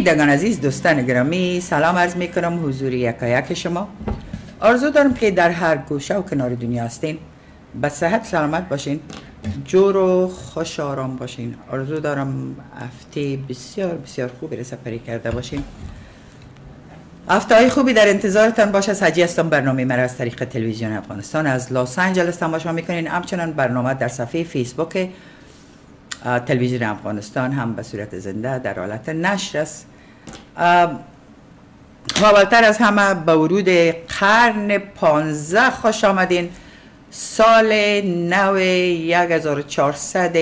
شنوندگان عزیز دوستان گرامی سلام عرض می کنم حضور یکایک شما. آرزو دارم که در هر گوشه و کنار دنیا هستین. به صحت سلامت باشین. جور و خوش آرام باشین. آرزو دارم هفته بسیار بسیار خوبی را سپری کرده باشین. هفته های خوبی در انتظارتان باشه. سجی هستم. برنامه مرا از طریق تلویزیون افغانستان از لس آنجلس تماشا می‌کنین. همچنان برنامه در صفحه فیسبوک تلویزیون افغانستان هم به صورت زنده در حالت نشر است. اولتر از همه به ورود قرن پانزه خوش آمدین. سال نو 1400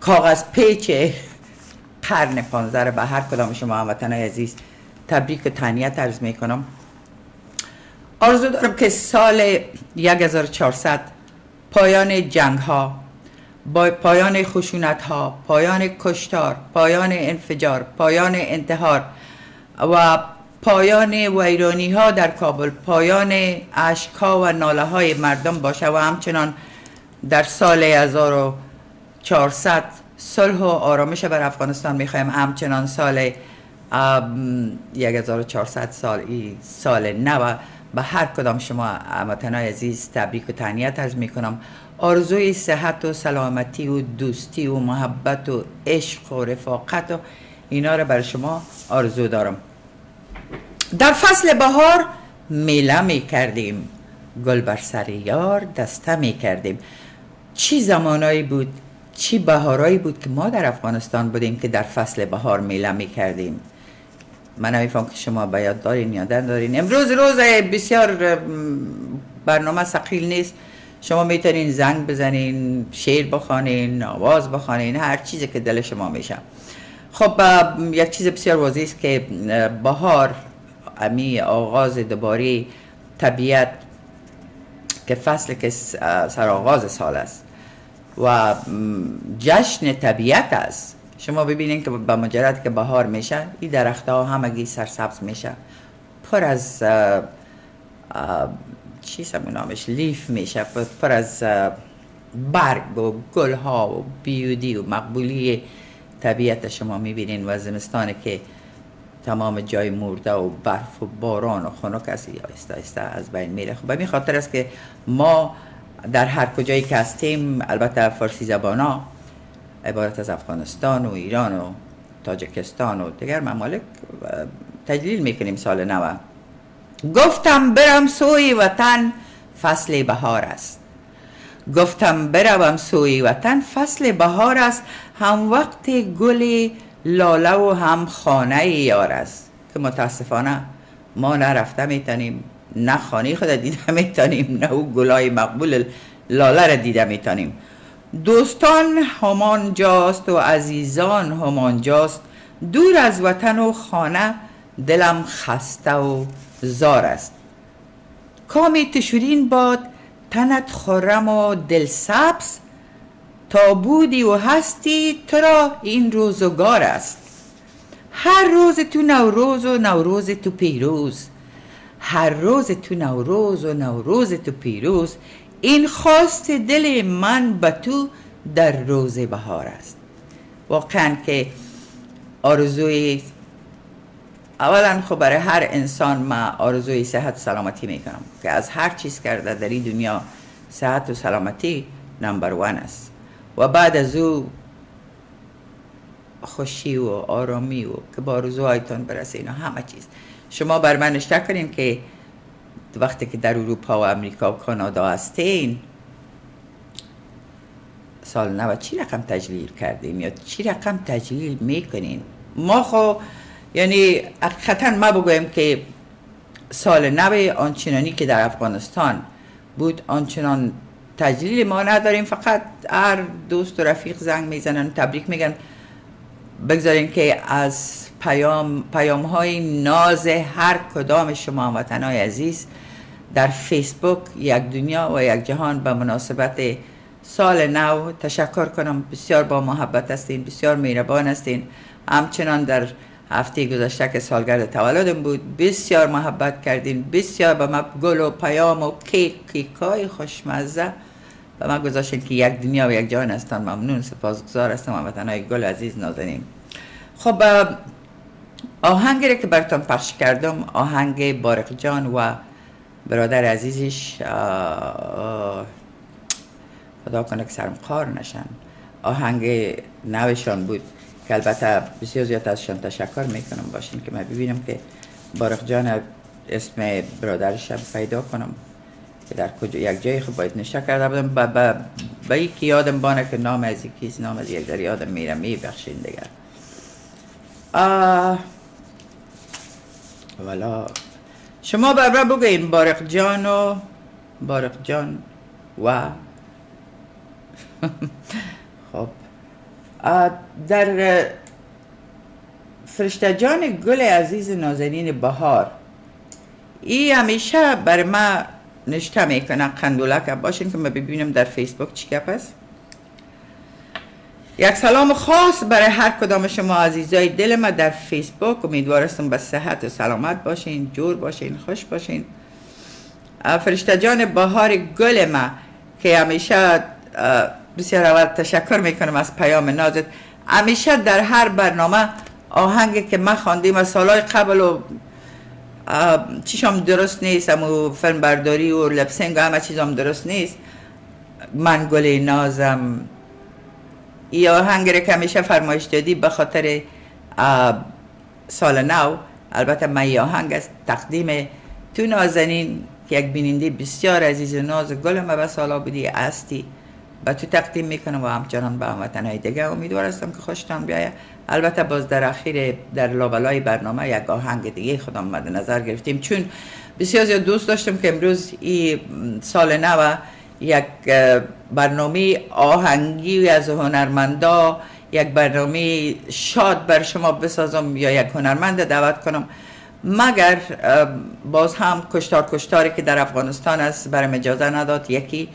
کاغذ پیچ قرن پانزده رو به هر کدام شما هموطن عزیز تبریک و تنیت عرض می کنم. آرزو دارم که سال 1400 پایان جنگ ها با پایان خشونت ها پایان کشتار پایان انفجار پایان انتحار و پایان ویرانی ها در کابل پایان عشق ها و ناله های مردم باشه و همچنان در سال 1400 صلح و آرامش بر افغانستان می‌خوایم. همچنان سال 1400 سال سال نو. به هر کدام شما هموطنان عزیز تبریک و تهنیت عرض می‌کنم. آرزوی صحت و سلامتی و دوستی و محبت و عشق و رفاقت و اینا رو بر شما آرزو دارم. در فصل بهار میله می کردیم گل بر سر یار دسته می کردیم چی زمانایی بود چی بهارایی بود که ما در افغانستان بودیم که در فصل بهار میله می کردیم من نمیفهم که شما به یاد دارین یا دارین امروز روز بسیار برنامه سقیل نیست. شما می‌تونین زنگ بزنین شعر بخوانین آواز بخوانین هر چیزی که دل شما میشه. خب یک چیز بسیار واضح است که بهار امی آغاز دوباره طبیعت که فصل که سر آغاز سال است و جشن طبیعت است. شما ببینید که با مجرد که بهار میشه این درخت ها همگی سرسبز میشه. پر از چی نامش لیف میشه پر از برگ و گل ها و بیودی و مقبولی طبیعت شما می‌بینین و زمستان که تمام جای مرده و برف و باران و خنک از آیسته آیسته از بین میره خب به خاطر است که ما در هر کجایی که هستیم البته فارسی زبان ها عبارت از افغانستان و ایران و تاجکستان و دیگر ممالک تجلیل می‌کنیم سال نو گفتم برم سوی وطن فصل بهار است. گفتم بروم سوی وطن فصل بهار است. هم وقت گل لاله و هم خانه یار است. که متاسفانه ما نه رفته می‌تونیم نه خانه خود دیده می‌تونیم نه او گلای مقبول لاله را دیده می‌تونیم دوستان همان جاست و عزیزان همان جاست دور از وطن و خانه دلم خسته و زار است. کامی تشورین باد تنت خرم و دل سبز تا بودی و هستی تو را این روزگار است. هر روز تو نوروز و نوروز تو پیروز هر روز تو نوروز و نوروز تو پیروز این خواست دل من به تو در روز بهار است. واقعا که آرزوی اولا خب برای هر انسان ما آرزوی صحت و سلامتی می‌کنم که از هر چیز کرده در این دنیا صحت و سلامتی نمبر وان است. و بعد از او خوشی و آرامی و که با آرزوهایتان برسه اینا همه چیز. شما بر من اشتر کنین که وقتی که در اروپا و امریکا و کانادا هستین سال 90 چی رقم تجلیل کردیم یا چی رقم تجلیل می‌کنین؟ ما خو یعنی حقیقتا ما بگویم که سال نو آنچنانی که در افغانستان بود آنچنان تجلیل ما نداریم. فقط هر دوست و رفیق زنگ می‌زنن تبریک میگن. بگذارین که از پیام, پیام های ناز هر کدام شما هموطنهای عزیز در فیسبوک یک دنیا و یک جهان به مناسبت سال نو تشکر کنم. بسیار با محبت هستین بسیار مهربان هستین. همچنان در هفته گذشته که سالگرد تولدم بود. بسیار محبت کردین. بسیار به ما گل و پیام و کیک کیکای خوشمزه به ما گذاشتین که یک دنیا و یک جهان هستن. ممنون سپاسگزار هستم. هموطنهای گل عزیز نازنین. خب آهنگی که براتون پخش کردم آهنگ بارق جان و برادر عزیزش خدا کنه که سرم قار نشن. آهنگ نوشان بود. که البته بسیار زیاد ازشان تشکر می‌کنم. باشین که من ببینم که بارق جان اسم برادرشم پیدا کنم که در کجا یک جای خب باید نشه کرده بودم. با, با, با یکی یادم بانه که نام از یکیز نام از یک در یادم میرم. میبخشین دیگر. والا. شما برای بگوین بارق جان و بارق جان و خب. در فرشته گل عزیز نازنین بهار. ای همیشه برای ما نشته می‌کنه قندولک باشین که ما ببینم در فیسبوک چی گپ است یک سلام خاص برای هر کدام شما عزیزای دل ما در فیسبوک. امیدوارستم به صحت و سلامت باشین جور باشین خوش باشین. فرشته جان بهار گل ما که همیشه بسیار اول تشکر می‌کنم از پیام نازت. همیشه در هر برنامه آهنگ که ما خواندیم از سالهای قبل و چیشم درست نیست امو فیلم برداری و لپسنگ و همه چیزم درست نیست. من گل نازم. یا آهنگ که همیشه فرمایش دادی به خاطر سال نو. البته من یه آهنگ است تقدیم تو نازنین یک بیننده بسیار عزیز و ناز گل ما به سالا بودی استی و تو تقدیم می‌کنم و همچنان به هموطنهای دیگه امیدوار هستم که خوشتان بیایه البته باز در اخیر در لابلای برنامه یک آهنگ دیگه خودم مد نظر گرفتیم. چون بسیار زیاد دوست داشتم که امروز این سال نو یک برنامه آهنگی از هنرمندا یک برنامه شاد بر شما بسازم یا یک هنرمند دعوت کنم. مگر باز هم کشتار کشتاری که در افغانستان است برای اجازه نداد. یکی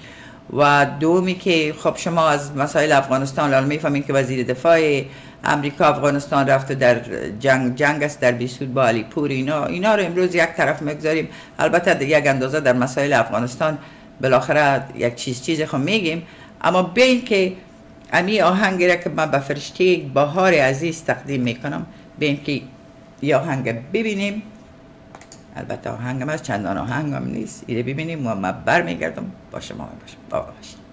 و دومی که خب شما از مسائل افغانستان لال می‌فهمین که وزیر دفاع امریکا افغانستان رفته در جنگ جنگ است در بیسود با علی پور اینا اینا رو امروز یک طرف می‌گذاریم. البته یک اندازه در مسائل افغانستان بالاخره یک چیز چیز خب میگیم. اما بین که امی آهنگ را که من به فرشته بهار عزیز تقدیم می‌کنم بین که یه آهنگ ببینیم. البته آهنگم از چندان آهنگم نیست. ایره ببینیم و من برمیگردم با شما باشم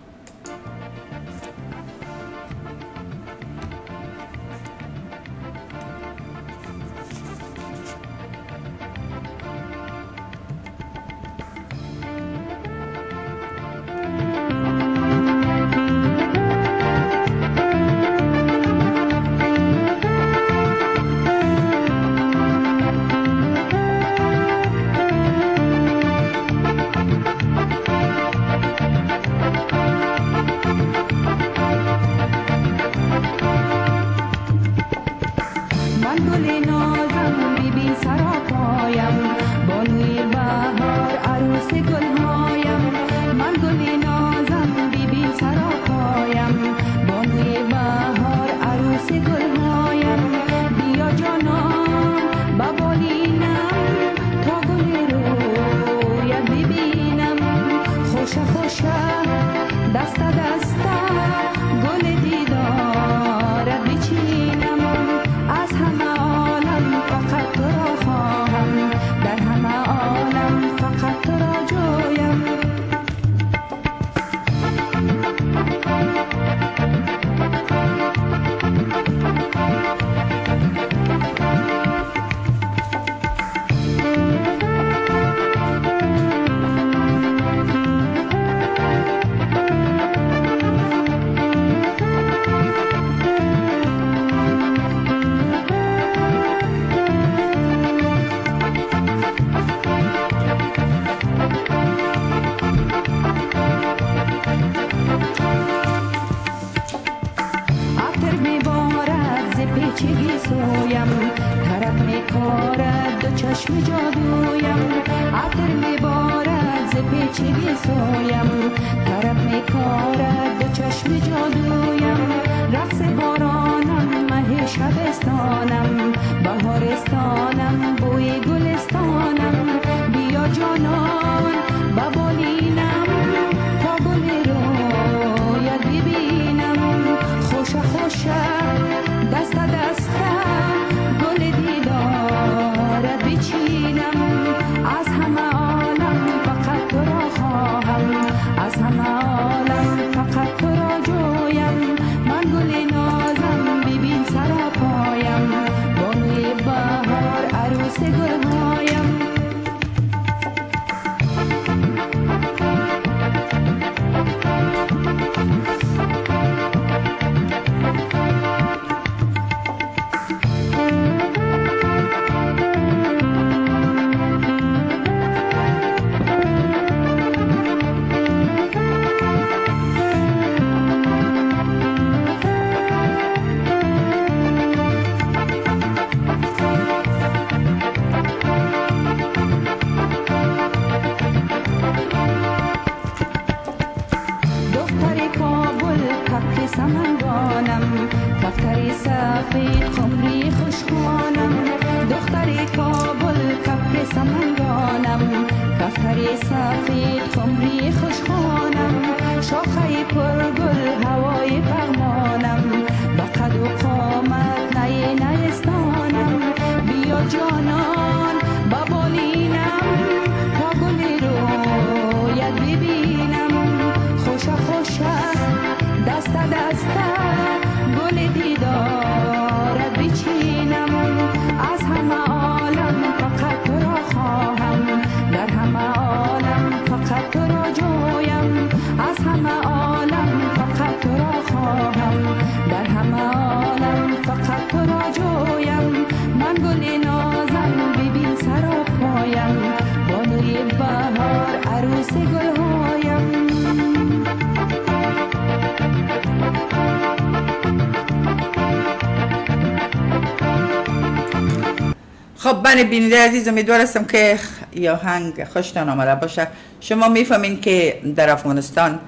من بیننده عزیز امیدوار هستم که یا هنگ خوشتان آمده باشه. شما می‌فهمین که در افغانستان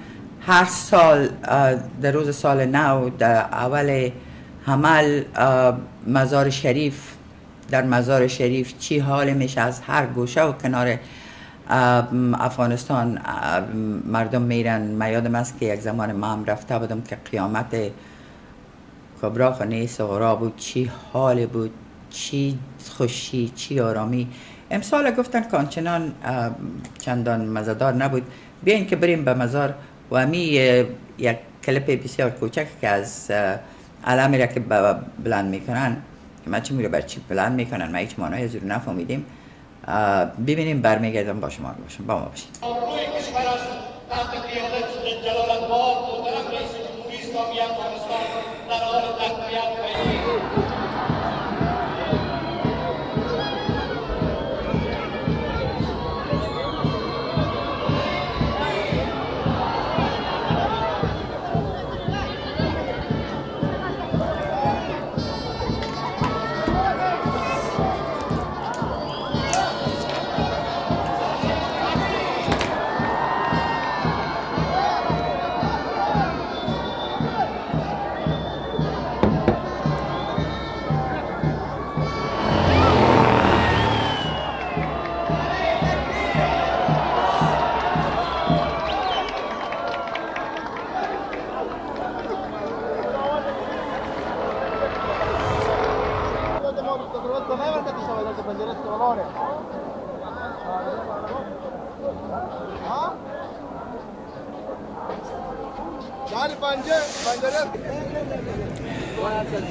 هر سال در روز سال نو در اول حمل مزار شریف در مزار شریف چی حال میشه از هر گوشه و کنار افغانستان مردم میرن. من یادم است که یک زمان ما هم رفته بودم که قیامت کبرا نیست و بود چی حال بود. چی خوشی چی آرامی؟ امسال گفتن که آنچنان چندان مزدار نبود. بیاین که بریم به مزار و امی یک کلپ بسیار کوچک که از علمی را که بلند می‌کنن. که من چی میره بر چی بلند می‌کنن؟ ما هیچ مانای از نفهمیدیم. ببینیم برمیگردم با شما باشم با ما باشید.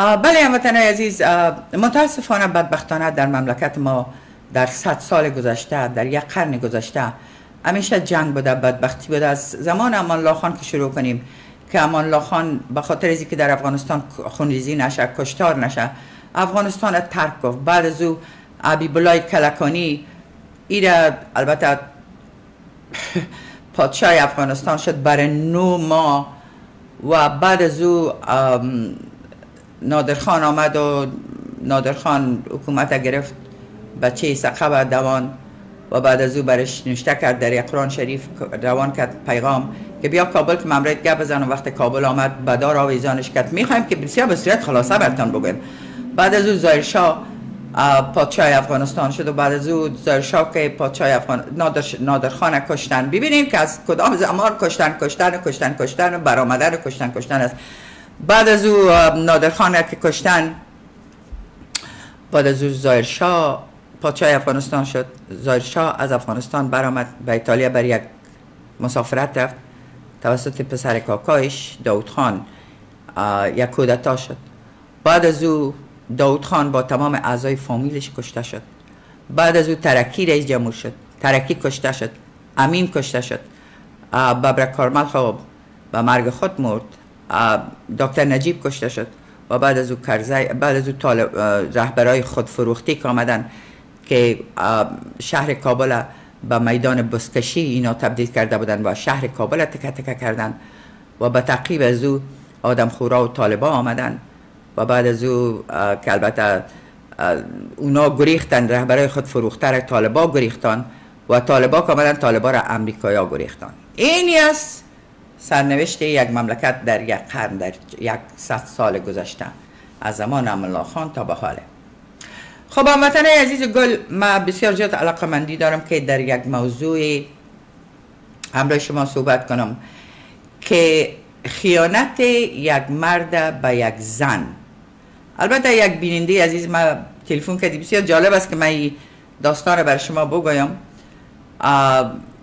بله هموطن عزیز متاسفانه بدبختانه در مملکت ما در صد سال گذشته در یک قرن گذشته همیشه جنگ بوده بدبختی بوده. از زمان امان الله خان که شروع کنیم که امان الله خان به خاطر که در افغانستان خونریزی نشه کشتار نشه افغانستان ترک گفت. بعد از او عبی بلای کلکانی ایره البته پادشاه افغانستان شد برای نو ماه و بعد از او نادرخان آمد و نادرخان حکومت گرفت بچه سقه دوان و بعد از او برش نوشته کرد در قرآن شریف روان کرد پیغام که بیا کابل که ممرد گپ بزن و وقت کابل آمد بدار آویزانش کرد. می‌خوایم که بسیار به خلاصه برتان بگویم. بعد از او زایر شاه پادشاه افغانستان شد و بعد از او زایر شاه که پادشاه افغان نادر, نادر کشتن. ببینیم که از کدام زمان کشتن کشتن کشتن کشتن برآمدن کشتن کشتن است. بعد از او نادر که کشتن بعد از او زایر شاه پادشاه افغانستان شد. زایر شاه از افغانستان برآمد به ایتالیا بر یک مسافرت رفت. توسط پسر کاکایش داود خان یک کودتا شد. بعد از او داود خان با تمام اعضای فامیلش کشته شد. بعد از او ترکی رئیس جمهور شد. ترکی کشته شد. امین کشته شد. ببرک کارمل خواب به مرگ خود مرد. دکتر نجیب کشته شد و بعد از او کرزای بعد از او طالب رهبرای خود فروختی که آمدن که شهر کابل به میدان بسکشی اینا تبدیل کرده بودن و شهر کابل تکه تکه کردن و به تعقیب از او آدم خورا و طالبا آمدن و بعد از او که البته اونا گریختن رهبرای خود فروختر طالبا گریختن و طالبا که آمدن طالبا را امریکایا گریختن. اینی است سرنوشت یک مملکت در یک قرن در یک ست سال گذشته. از زمان الله خان تا به حاله. خب هموطن عزیز گل ما بسیار زیاد علاقه مندی دارم که در یک موضوع همراه شما صحبت کنم که خیانت یک مرد به یک زن. البته یک بیننده عزیز ما تلفن کردی بسیار جالب است که من داستان بر شما بگویم.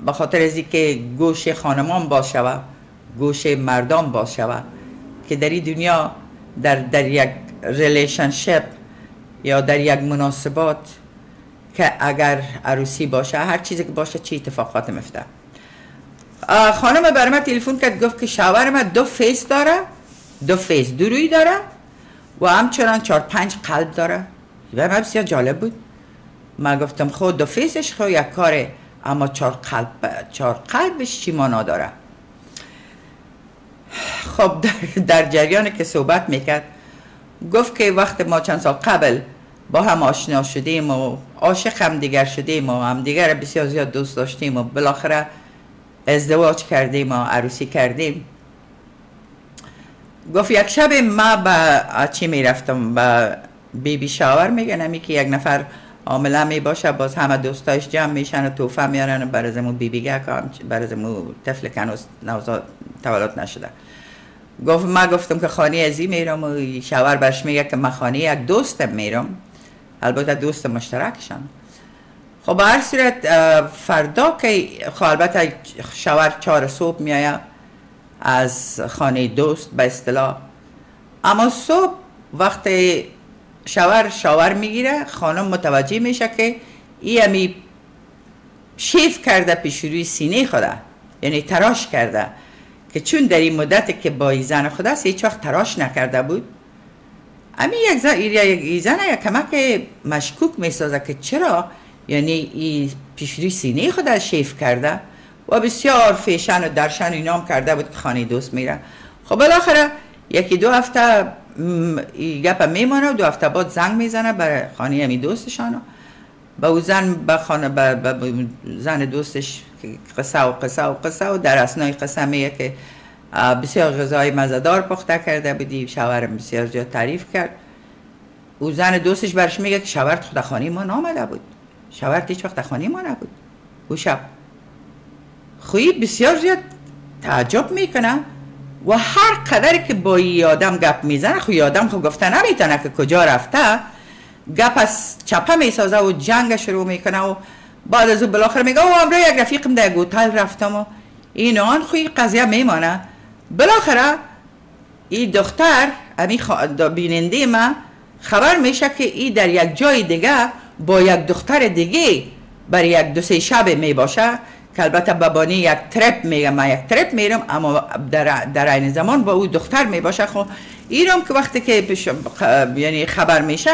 به خاطر از که گوش خانمان باز شود گوش مردم باز شود که در این دنیا در, در یک relationship یا در یک مناسبات که اگر عروسی باشه هر چیزی که باشه چی اتفاقات میفته خانم بر من تلفن کرد گفت که شوهر من دو face داره دو face دو روی داره و همچنان چهار پنج قلب داره. و من بسیار جالب بود. من گفتم خود دو face ش خود یک کاره اما چهار قلب چهار قلبش چی معنا داره؟ خب در, در جریان که صحبت می‌کرد گفت که وقت ما چند سال قبل با هم آشنا شدیم و عاشق هم دیگر شدیم و هم دیگر بسیار زیاد دوست داشتیم و بالاخره ازدواج کردیم و عروسی کردیم. گفت یک شب ما به چی می‌رفتم؟ به بیبی شاور میگن همی که یک نفر عاملا می باشه باز همه دوستایش جمع میشن و توفه میارن برای زمون بیبی گه برای زمون طفل کنوز نوزاد تولد نشده. گفت ما گفتم که خانه ازی میرم و شاور برش میگه که من خانه یک دوستم میرم. البته دوست مشترکشان خب هر صورت فردا که خب البته شاور چهار صبح میایه از خانه دوست به اصطلاح. اما صبح وقت شاور شاور می‌گیره خانم متوجه میشه که ای امی شیف کرده پیش روی سینه خوده یعنی تراش کرده که چون در این مدت که با زن خدا است هیچ وقت تراش نکرده بود. امی یک زن یک زن یک کمک مشکوک می‌سازه که چرا؟ یعنی ای پیش روی سینه خود شیف کرده و بسیار فیشن و درشن اینام کرده بود که خانه دوست میره. خب بالاخره یکی دو هفته گپ میمانه و دو هفته بعد زنگ می‌زنه برای خانه همی دوستشان. با او زن به خانه به زن دوستش قصه و قصه و قصه و در اسنای قصه میگه که بسیار غذای مزدار پخته کرده بودی شوهرم بسیار زیاد تعریف کرد. او زن دوستش برش میگه که شوهرت خود خانه ما نامده بود. شوهرت هیچ وقت خانه ما نبود. او شب خویی بسیار زیاد تعجب می‌کنه. و هر قدری که با ای آدم گپ می‌زنه خوی آدم خو گفته نمی‌تونه که کجا رفته. گپ از چپه می‌سازه و جنگ شروع می‌کنه و بعد از او بالاخره میگه او امرو یک رفیقم در گوتل رفتم و این آن خوی قضیه میمانه. بالاخره این دختر امی بیننده ما خبر میشه که ای در یک جای دیگه با یک دختر دیگه بر یک دو سه شب می باشه که البته بابانی یک ترپ میگم من یک ترپ میرم اما در, در این زمان با او دختر می باشه خب ایرم که وقتی که یعنی خبر میشه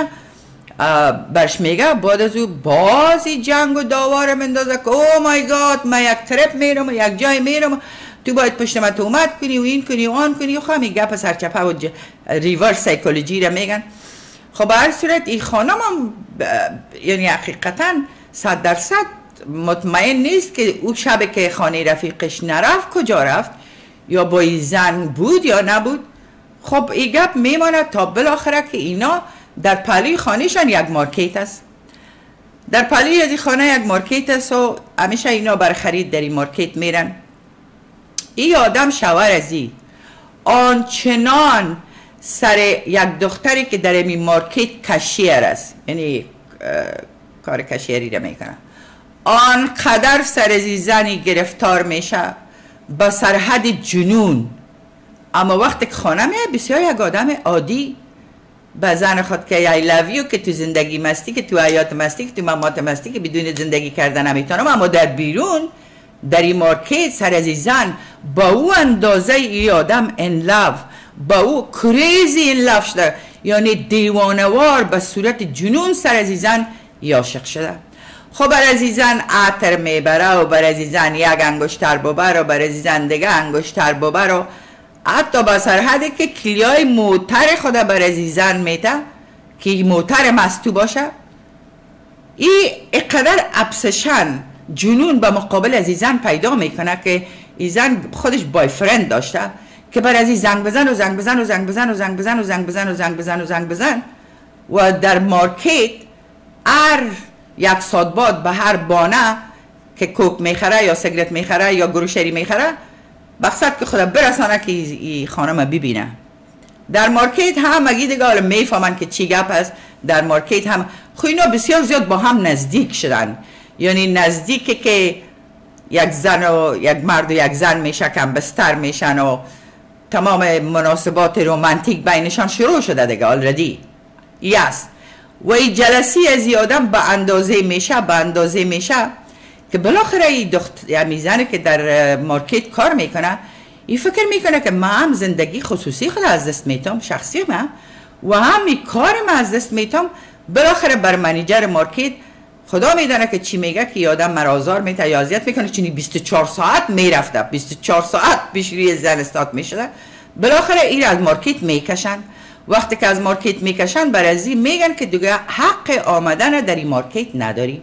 برش میگه بعد از او بازی جنگ و داوار مندازه که او مای گاد من یک ترپ میرم یک جای میرم. تو باید پشت من تهمت کنی و این کنی و آن کنی. و خواهم این گپ سرچپه و reverse psychology را میگن. خب هر صورت این خانم هم یعنی حقیقتا صد درصد مطمئن نیست که او شب که خانه رفیقش نرفت کجا رفت؟ یا با این زن بود یا نبود؟ خب این گپ میماند تا بالاخره که اینا در پلی خانهشان یک market است. در پلی از این خانه یک market است و همیشه اینا بر خرید در این market میرن. این آدم شوهر از این آنچنان سر یک دختری که در این مارکت کشیر است. یعنی کار کشیری را می‌کنه آنقدر سر زنی گرفتار میشه با سرحد جنون. اما وقتی که خانه میه بسیار یک آدم عادی به زن خود که ای لویو که تو زندگی مستی که تو حیات مستی که تو ممات مستی که بدون زندگی کردن نمی‌تونم. اما در بیرون در این مارکت سر از زن با او اندازه ای آدم ان لو با او کریزی این لف شده. یعنی دیوانوار به صورت جنون سر عزیزن یاشق شده. خب بر عزیزن عطر می‌بره و بر عزیزن یک انگشتر ببر و بر عزیزن دیگه انگشتر ببر و حتی با سرحده که کلیای موتر خود بر عزیزن میته که موتر مستو باشه. این اقدر obsession جنون به مقابل عزیزن پیدا می‌کنه که این زن خودش boyfriend داشته که بر این زنگ بزن و زنگ بزن و زنگ بزن و زنگ بزن و زنگ بزن و زنگ بزن و زنگ بزن و در market هر یک ساعت بعد به هر بانه که Coke می‌خره یا سگرت می‌خره یا grocery می‌خره به قصد که خدا برسانه که این خانم ببینه. در market هم مگی دیگه می‌فهمن که چی گپ است در مارکت هم خو اینا بسیار زیاد با هم نزدیک شدن. یعنی نزدیک که یک زن و یک مرد و یک زن میشه کم بستر میشن و تمام مناسبات رومانتیک بینشان شروع شده دیگه آلردی یس و این جلسی از آدم به اندازه میشه به اندازه میشه که بالاخره این دخت می‌زنه که در مارکت کار می‌کنه. این فکر می‌کنه که من هم زندگی خصوصی خود از دست میتم شخصی من. و هم این کار من از دست میتم. بالاخره بر manager market خدا میدانه که چی میگه که آدم مرا آزار میته یا اذیت می‌کنه. چونی 24 ساعت می‌رفته. 24 ساعت پیش روی زن استاد می‌شده. بالاخره این از market می‌کشن. وقتی که از market می‌کشن بر از میگن که دیگه حق آمدن در این market نداری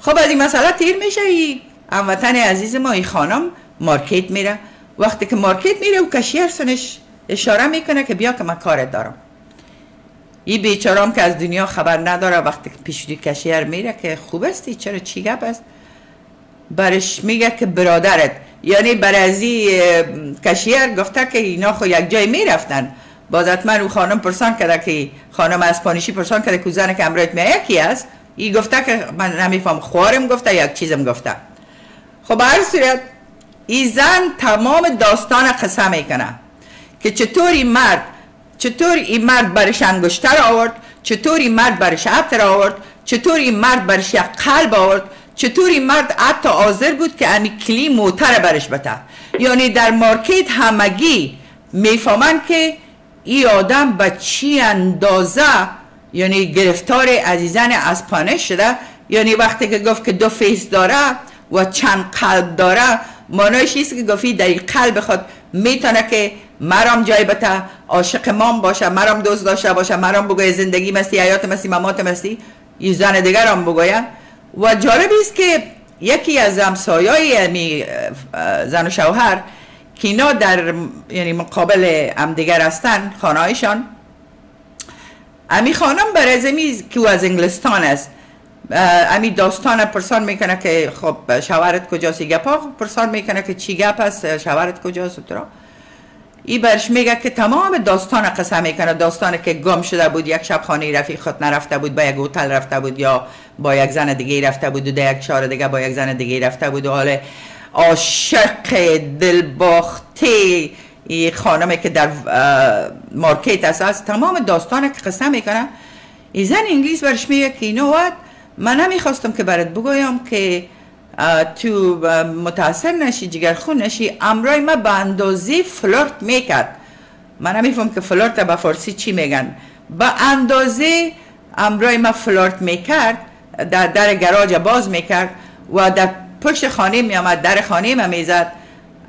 خب از این مسئله تیر میشه ای هموطن عزیز ما این خانم market میره. وقتی که مارکت میره و کشیر سنش اشاره می‌کنه که بیا که من کارت دارم. این بیچارام که از دنیا خبر نداره وقتی پیش کشیر میره که خوب استی چرا چی گپ است؟ برش میگه که برادرت یعنی برازی کشیر گفته که اینا خو یک جای می‌رفتن. باز حتما او خانم پرسان کرده که خانم اسپانیشی پرسان کرده که زن که امرایت می یکی است؟ ای گفته که من نمیفهم. خوارم گفته یک چیزم گفته. خب هر صورت ای زن تمام داستان قصه می‌کنه که چطوری مرد چطور این مرد برش انگشتر آورد چطور این مرد برش عطر آورد چطور این مرد برش یک قلب آورد چطور این مرد حتی حاضر بود که امی کلی موتر برش بته یعنی در مارکت همگی می‌فهمن که این آدم به چی اندازه؟ یعنی گرفتار عزیزان اسپانش شده. یعنی وقتی که گفت که دو فیس داره و چند قلب داره مانایش نیست که گفتی در این قلب خود می‌تونه که مرام جای بته عاشق مام باشه مرام دوست داشته باشه مرام بگوی زندگی مستی حیات مستی ممات مستی. یه زن دیگر هم بگوید. و جالب است که یکی از همسایای زن و شوهر که اینا در یعنی مقابل همدیگر هستن خانهایشان امی خانم برزمی که از انگلستان است. امی داستان پرسان می‌کنه که خب شوهرت کجاست؟ گپا پرسان می‌کنه که چی گپ است؟ شوهرت کجاست؟ تو ای برش میگه که تمام داستان قصه می‌کنه. داستان که گم شده بود یک شب خانه رفیق خود نرفته بود با یک هتل رفته بود یا با یک زن دیگه رفته بود و یک چهار دیگه با یک زن دیگه رفته بود. و حال عاشق دلباخته ای خانمه که در مارکت است تمام داستان که قصه می‌کنه ای زن انگلیس برش میگه که اینو من نمی‌خواستم که برات بگویم که تو متاثر نشی جگرخون نشی امرای ما به اندازه فلرت می‌کرد. من نمیفهم که فلرت به فارسی چی میگن. به اندازه امرای ما فلارت می‌کرد در در گراج باز می‌کرد و در پشت خانه میامد در خانه ما می‌زد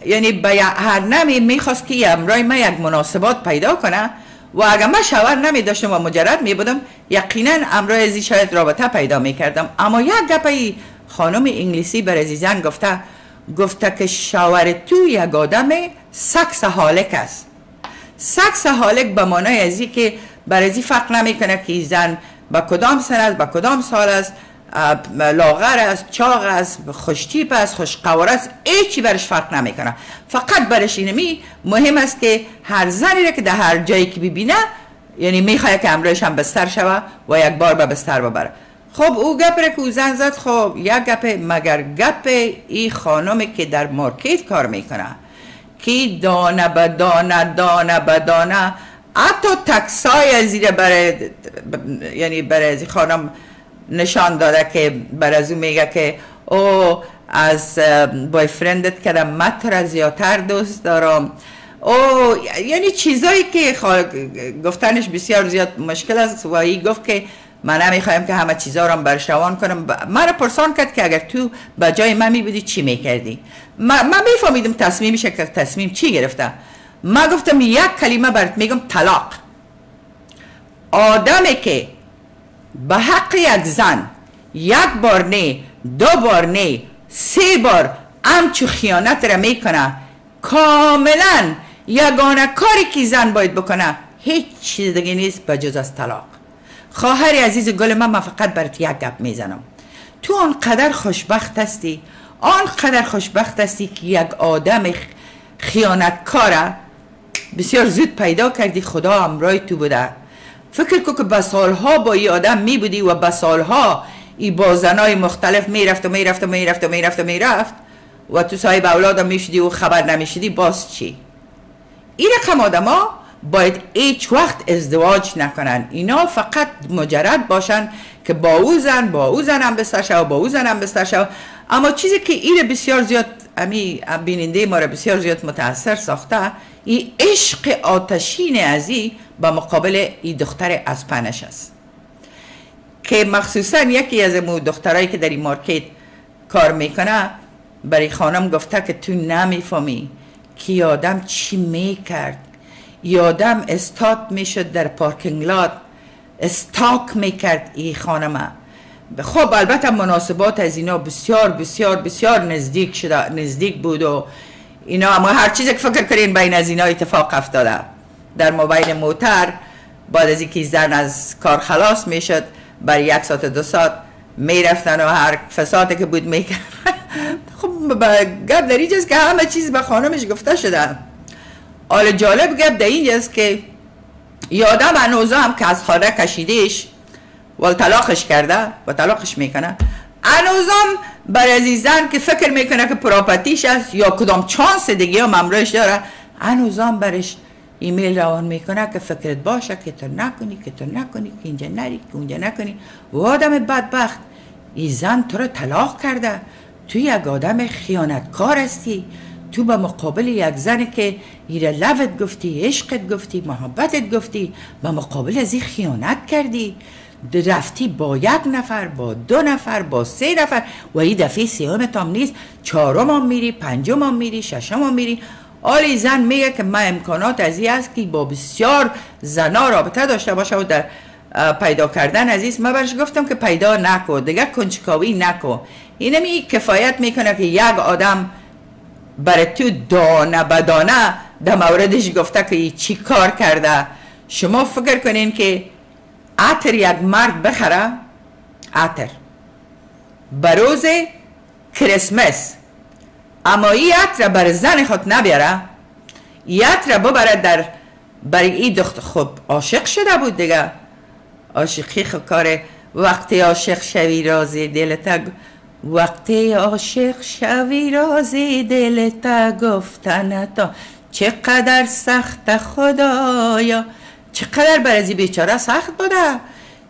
یعنی به هر نمی می‌خواست که امرای ما یک مناسبات پیدا کنه و اگر من شوهر نمی داشتم و مجرد می بودم یقینا امرای ازی شاید رابطه پیدا می کردم. اما یک گپی خانم انگلیسی بر زن گفته گفته که شوهر تو یک آدم سکس حالک است. سکس حالک به معنای ازی که بر ازی فرق نمی‌کنه که زن با کدام سن است با کدام سال است. لاغر است چاق است خوشتیپ است خوشقوار است هیچی برش فرق نمی‌کنه. فقط برش اینمی مهم است که هر زنی را که در هر جایی که ببینه یعنی می‌خواد که امروش هم بستر شوه و یک بار به بستر ببره. خب او گپ را که او زن زد خب یک گپ مگر گپ ای خانمی که در مارکت کار می‌کنه؟ که دانه به دانه دانه به دانه حتی تکسای زیر برای یعنی برای خانم نشان داده که بر از او میگه که او از بای فرندت کردم من زیادتر دوست دارم. او یعنی چیزایی که گفتنش بسیار زیاد مشکل است و ای گفت که من نمی‌خوایم که همه چیزا رو برش روان کنم. من پرسان کرد که اگر تو به جای من میبودی چی می‌کردی؟ من میفهمیدم تصمیمش که تصمیم چی گرفته من گفتم یک کلمه برات میگم طلاق. آدمی که به حق یک زن یک بار نه دو بار نه سه بار همچو خیانت را می‌کنه کاملا یگانه کاری که زن باید بکنه هیچ چیز دیگه نیست به جز از طلاق. خواهر عزیز گل من من فقط برات یک گپ می‌زنم. تو آنقدر خوشبخت هستی آنقدر خوشبخت هستی که یک آدم خیانتکاره بسیار زود پیدا کردی خدا امرای تو بوده فکر کو که به سالها با ای آدم می بودی و به سالها ای با زنای مختلف می‌رفت و می‌رفت و می‌رفت و می‌رفت و می‌رفت و تو صاحب اولادم می‌شدی و خبر نمی‌شدی باز چی؟ این رقم ها باید هیچ وقت ازدواج نکنن. اینا فقط مجرد باشن که با او زن با او زنم بستر و با او زنم بستر اما چیزی که این بسیار زیاد امی بیننده ما را بسیار زیاد متاثر ساخته این عشق آتشین ازی با مقابل این دختر اسپنش است. که مخصوصا یکی از مو دخترایی که در این مارکت کار می‌کنه برای خانم گفته که تو نمی‌فهمی که یادم چی می‌کرد. یادم استاد می‌شد در پارکینگ لات استاک می‌کرد ای خانم خب البته مناسبات از اینا بسیار بسیار بسیار نزدیک شده نزدیک بود و اینا اما هر چیزی که فکر کنین بین از اینا اتفاق افتاده. در موبایل موتر بعد از اینکه زن از کار خلاص می‌شد برای یک ساعت دو ساعت می‌رفتن و هر فساده که بود می‌کرد خب گپ در اینجاست که همه چیز به خانمش گفته شده. حال جالب گپ در اینجاست که یادم هنوزا هم که از خانه کشیدش و طلاقش کرده و طلاقش می‌کنه. هنوزم بر عزیزان که فکر می‌کنه که پراپتیش است یا کدام چانس دیگه هم داره هنوزم برش ایمیل روان می‌کنه که فکرت باشه که تو نکنی که تو نکنی که اینجا نری که اونجا نکنی. و آدم بدبخت این زن تو رو طلاق کرده. تو یک آدم خیانتکار هستی. تو به مقابل یک زن که ایره لفت گفتی عشقت گفتی محبتت گفتی به مقابل از این خیانت کردی. رفتی با یک نفر با دو نفر با سه نفر و این دفعه سیام تام نیست. چهارم هم میری پنجم هم میری ششم هم میری. آلی زن میگه که من امکانات از این است که با بسیار زنا رابطه داشته باشه و در پیدا کردن عزیز من برش گفتم که پیدا نکو دیگه کنچکاوی نکو اینمی کفایت می‌کنه که یک آدم برای تو دانه بدانه در موردش گفته که چی کار کرده. شما فکر کنین که عطر یک مرد بخره عطر بروز کریسمس اما این عطر بر زن خود نبیاره. این عطر ببره در برای این دخت خب عاشق شده بود دیگه. عاشقی خب کار وقتی عاشق شوی رازی دلتا وقتی عاشق شوی رازی دلتا گفتن تا چقدر سخت خدایا. چقدر برای بیچاره سخت بوده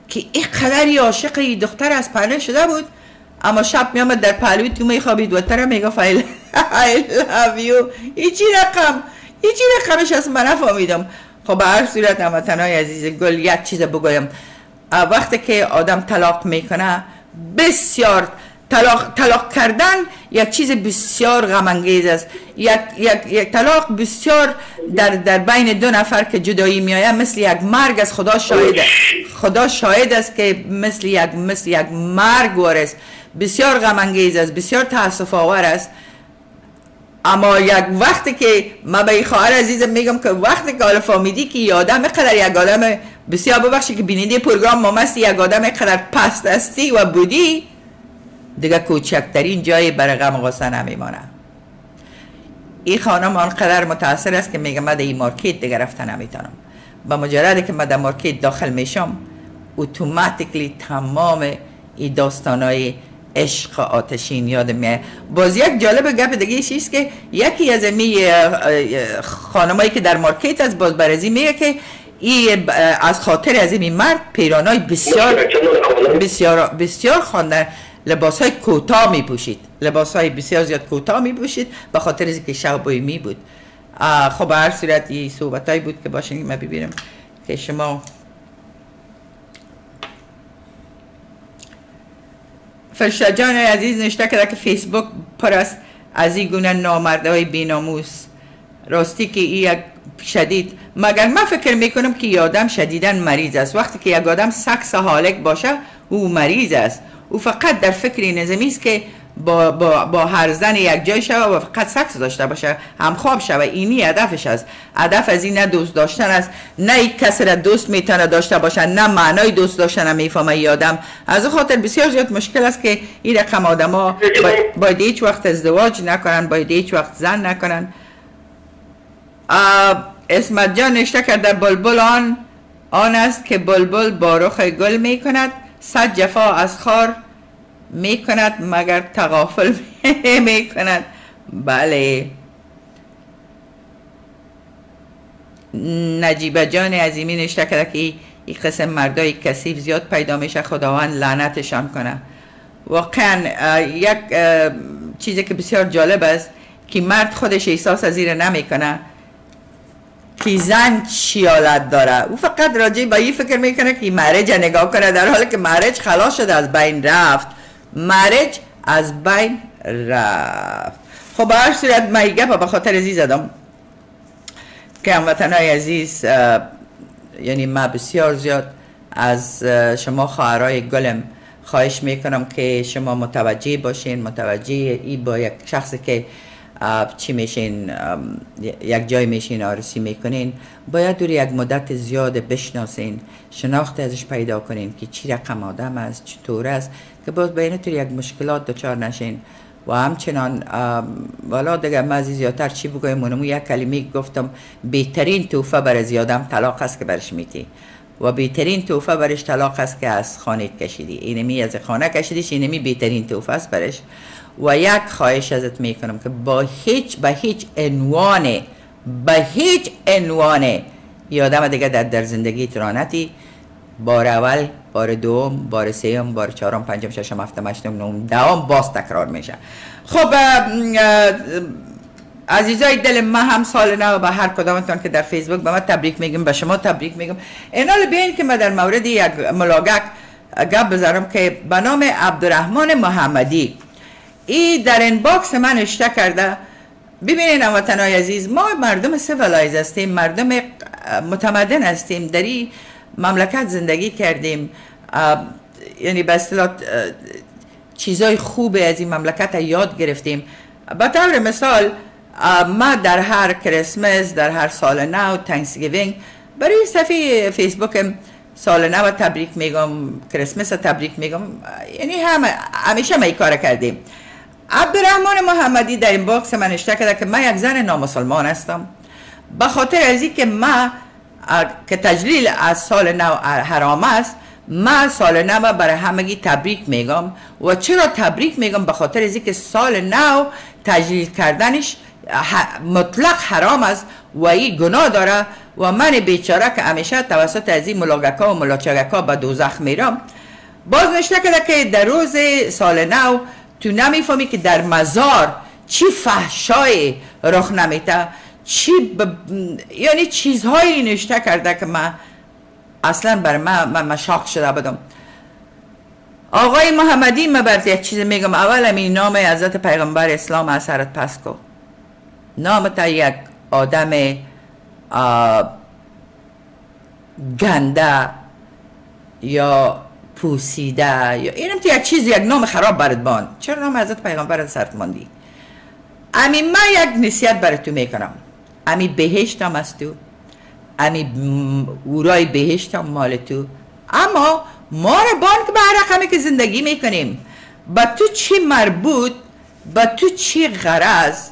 که این قدری عاشق این دختر از پنه شده بود. اما شب میامد در پهلوی تو میخوابید و تره می‌گفت I love you ایچی رقم ایچی رقمش از من نفهمیدم. خب به هر صورت هموطنای عزیز گل یک چیز بگویم. وقتی که آدم طلاق می‌کنه بسیار طلاق, طلاق کردن یک چیز بسیار غم است. یک, یک, یک طلاق بسیار در, در بین دو نفر که جدایی میآید مثل یک مرگ است خدا شاهد خدا شاهد است که مثل یک مثل یک مرگ است بسیار غم است بسیار تاسف آور است. اما یک وقتی که من به خواهر عزیزم میگم که وقتی که حالا فامیدی که یادم قدر یک آدم بسیار ببخشی که بینیده program ما یک آدم قدر پست استی و بودی دیگه کوچکترین جایی برای غم و غصه نمیمانه این خانم آنقدر متاثر است که میگه من این market دیگه رفته نمی‌تونم. با مجرد که من در market داخل میشم automatically تمام این داستانای عشق آتشین یاد میاد باز یک جالب گپ دیگه چیست که یکی از می خانمایی که در مارکت است باز برزی میگه که ای از خاطر از این مرد پیرانای بسیار بسیار بسیار خواندن. لباس های کوتاه می پوشید لباس های بسیار زیاد کوتاه می پوشید به خاطر از که شب می بود. خب هر صورت این صحبت بود که باشین ما ببینم که شما فرشجان عزیز نشته کرده که فیسبوک پر است از این گونه نامرده های بیناموس. راستی که این یک شدید. مگر من فکر می‌کنم که یادم شدیدن مریض است. وقتی که یک آدم سکس حالک باشه او مریض است. او فقط در فکر نظمی است که با, با, با هر زن یک جای شوه و فقط سکس داشته باشه هم خواب شوه اینی هدفش است. هدف از این نه دوست داشتن است. نه یک کسی را دوست می‌تونه داشته باشه نه معنای دوست داشتن می‌فهمه یادم از خاطر بسیار زیاد مشکل است که این رقم ها باید هیچ وقت ازدواج نکنن باید هیچ وقت زن نکنن. اسمت جان نشته کرده بلبل آن آن است که بلبل با رخ گل می کند صد جفا از خار می کند مگر تغافل می کند بله. نجیبه جان عظیمی نشته کرده که این قسم مردای کسیف زیاد پیدا میشه خداوند لعنتشان کنه. واقعا یک چیزی که بسیار جالب است که مرد خودش احساس از نمی نمی‌کنه. که زن چی حالت داره؟ او فقط راجع به این فکر می‌کنه که مرج نگاه کنه در حالی که مرج خلاص شده از بین رفت. مرج از بین رفت. خب به هر صورت من گپ به خاطر عزیز زدم که هموطن های عزیز یعنی ما بسیار زیاد از شما خواهرای گلم خواهش می‌کنم که شما متوجه باشین. متوجه ای با یک شخصی که چی میشین یک جای میشین آرسی می‌کنین باید دور یک مدت زیاد بشناسین شناخت ازش پیدا کنین که چی رقم آدم است چطور است که باز بینتون یک مشکلات دچار نشین. و همچنان والا دیگه من زیادتر چی بگویم؟ منمو یک کلمه گفتم بهترین توفه بر زیادم طلاق است که برش میتی. و بهترین توفه برش طلاق است که از خانه کشیدی. اینمی از خانه کشیدیش اینمی بهترین توفه است برش. و یک خواهش ازت می‌کنم که با هیچ به هیچ عنوان به هیچ عنوان یادم دیگه در, در زندگی ترانتی بار اول بار دوم بار سوم بار چهارم پنجم ششم هفتم هشتم نهم دهم باز تکرار میشه. خب عزیزای دل من هم سال نو به هر کدامتون که در فیسبوک به من تبریک میگم به شما تبریک میگم اینال بیاین که من در مورد یک ملاقات گپ بذارم که به نام عبدالرحمن محمدی ای در inbox من نوشته کرده. ببینین وطنای عزیز ما مردم civilized هستیم مردم متمدن هستیم در این مملکت زندگی کردیم. یعنی به اصطلاح چیزای خوب از این مملکت یاد گرفتیم. به طور مثال ما در هر کریسمس در هر سال نو Thanksgiving برای صفحه فیسبوک سال نو تبریک میگم کریسمس تبریک میگم. یعنی هم همیشه ما کار کردیم. عبدالرحمن محمدی در inbox من نوشته کرده که من یک زن نامسلمان هستم. به خاطر از که ما که تجلیل از سال نو حرام است ما سال نو برای همگی تبریک میگم. و چرا تبریک میگم؟ به خاطر از که سال نو تجلیل کردنش مطلق حرام است و این گناه داره و من بیچاره که همیشه توسط از این ملاگکا و ملاچگکا به دوزخ میرم. باز نشته کرده که در روز سال نو تو نمی‌فهمی که در مزار چی فحشای رخ نمیته چی یعنی چیزهایی نشته کرده که من اصلا بر من من شاق شده بدم آقای محمدی من برد یک چیز میگم. اول همین نام حضرت پیغمبر اسلام اثرت پس کو. نام تا یک آدم گنده یا پوسیده یا اینم تو یک چیز یک نام خراب برد بان. چرا نام حضرت پیغمبر سرت ماندی؟ امی من یک نصیحت برای تو می‌کنم. امی بهشت هم از تو. امی اورای بهشت هم مال تو. اما ما رو بان که به رقمی که زندگی می‌کنیم. با تو چی مربوط؟ با تو چی غرض؟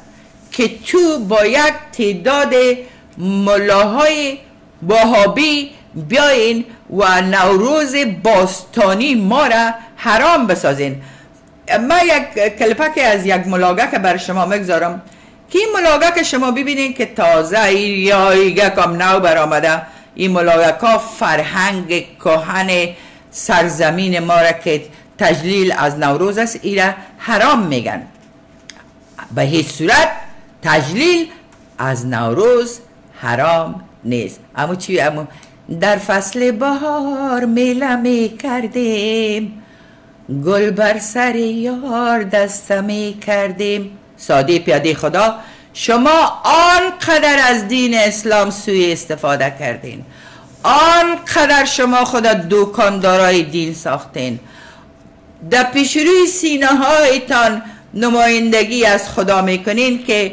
که تو با یک تعداد ملاهای وهابی بیاین و نوروز باستانی ما را حرام بسازین. من یک کلپک از یک ملاقه که بر شما مگذارم که این ملاقه که شما ببینین که تازه یا یک کم نو برآمده این ملاقه ها فرهنگ کهن سرزمین ما را که تجلیل از نوروز است ایره حرام میگن. به هیچ صورت تجلیل از نوروز حرام نیست. اما چی؟ اما در فصل بهار میله می کردیم گل بر سر یار دسته می کردیم. ساده پیاده خدا شما آنقدر از دین اسلام سوی استفاده کردین. آنقدر شما خدا دوکاندارای دین ساختین. در پیشروی سینه هایتان نمایندگی از خدا می‌کنین که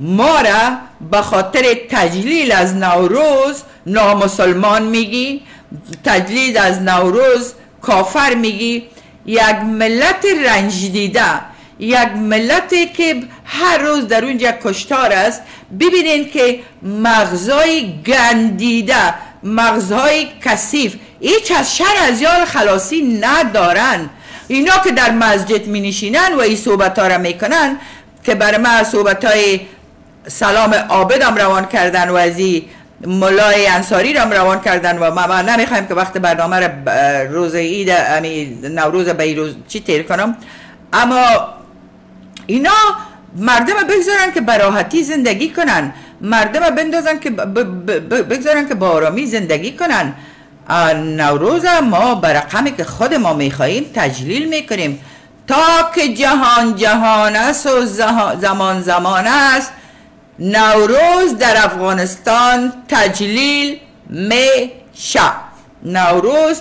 ما را به خاطر تجلیل از نوروز نامسلمان میگی تجلیل از نوروز کافر میگی. یک ملت رنج دیده یک ملتی که هر روز در اونجا کشتار است. ببینین که مغزای گندیده مغزهای کثیف هیچ از شر از یال خلاصی ندارن. اینا که در مسجد می نشینن و این صحبت ها را می‌کنن که برای من صحبت های سلام عابدم روان کردن و از ملای انصاری را روان کردن و ما, ما نمی‌خوایم که وقت برنامه را روز عید نوروز بیروز چی تیر کنم. اما اینا مردم بگذارن که براحتی زندگی کنن. مردم بندازن که بگذارن که با آرامی زندگی کنن. نوروز ما به رقمی که خود ما میخواییم تجلیل می‌کنیم. تا که جهان جهان است و زمان زمان است نوروز در افغانستان تجلیل میشه نوروز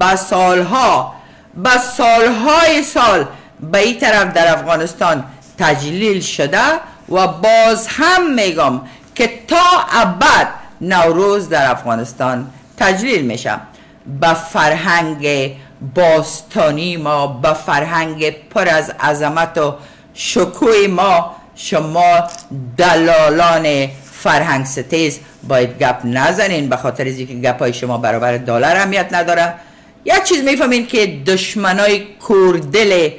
با سالها با سالهای سال به این طرف در افغانستان تجلیل شده و باز هم میگم که تا ابد نوروز در افغانستان تجلیل میشه به فرهنگ باستانی ما به فرهنگ پر از عظمت و شکوه ما شما دلالان فرهنگ ستیز باید گپ نزنین به خاطر از اینکه گپ های شما برابر دلار اهمیت نداره. یک چیز می‌فهمین که دشمنای کوردل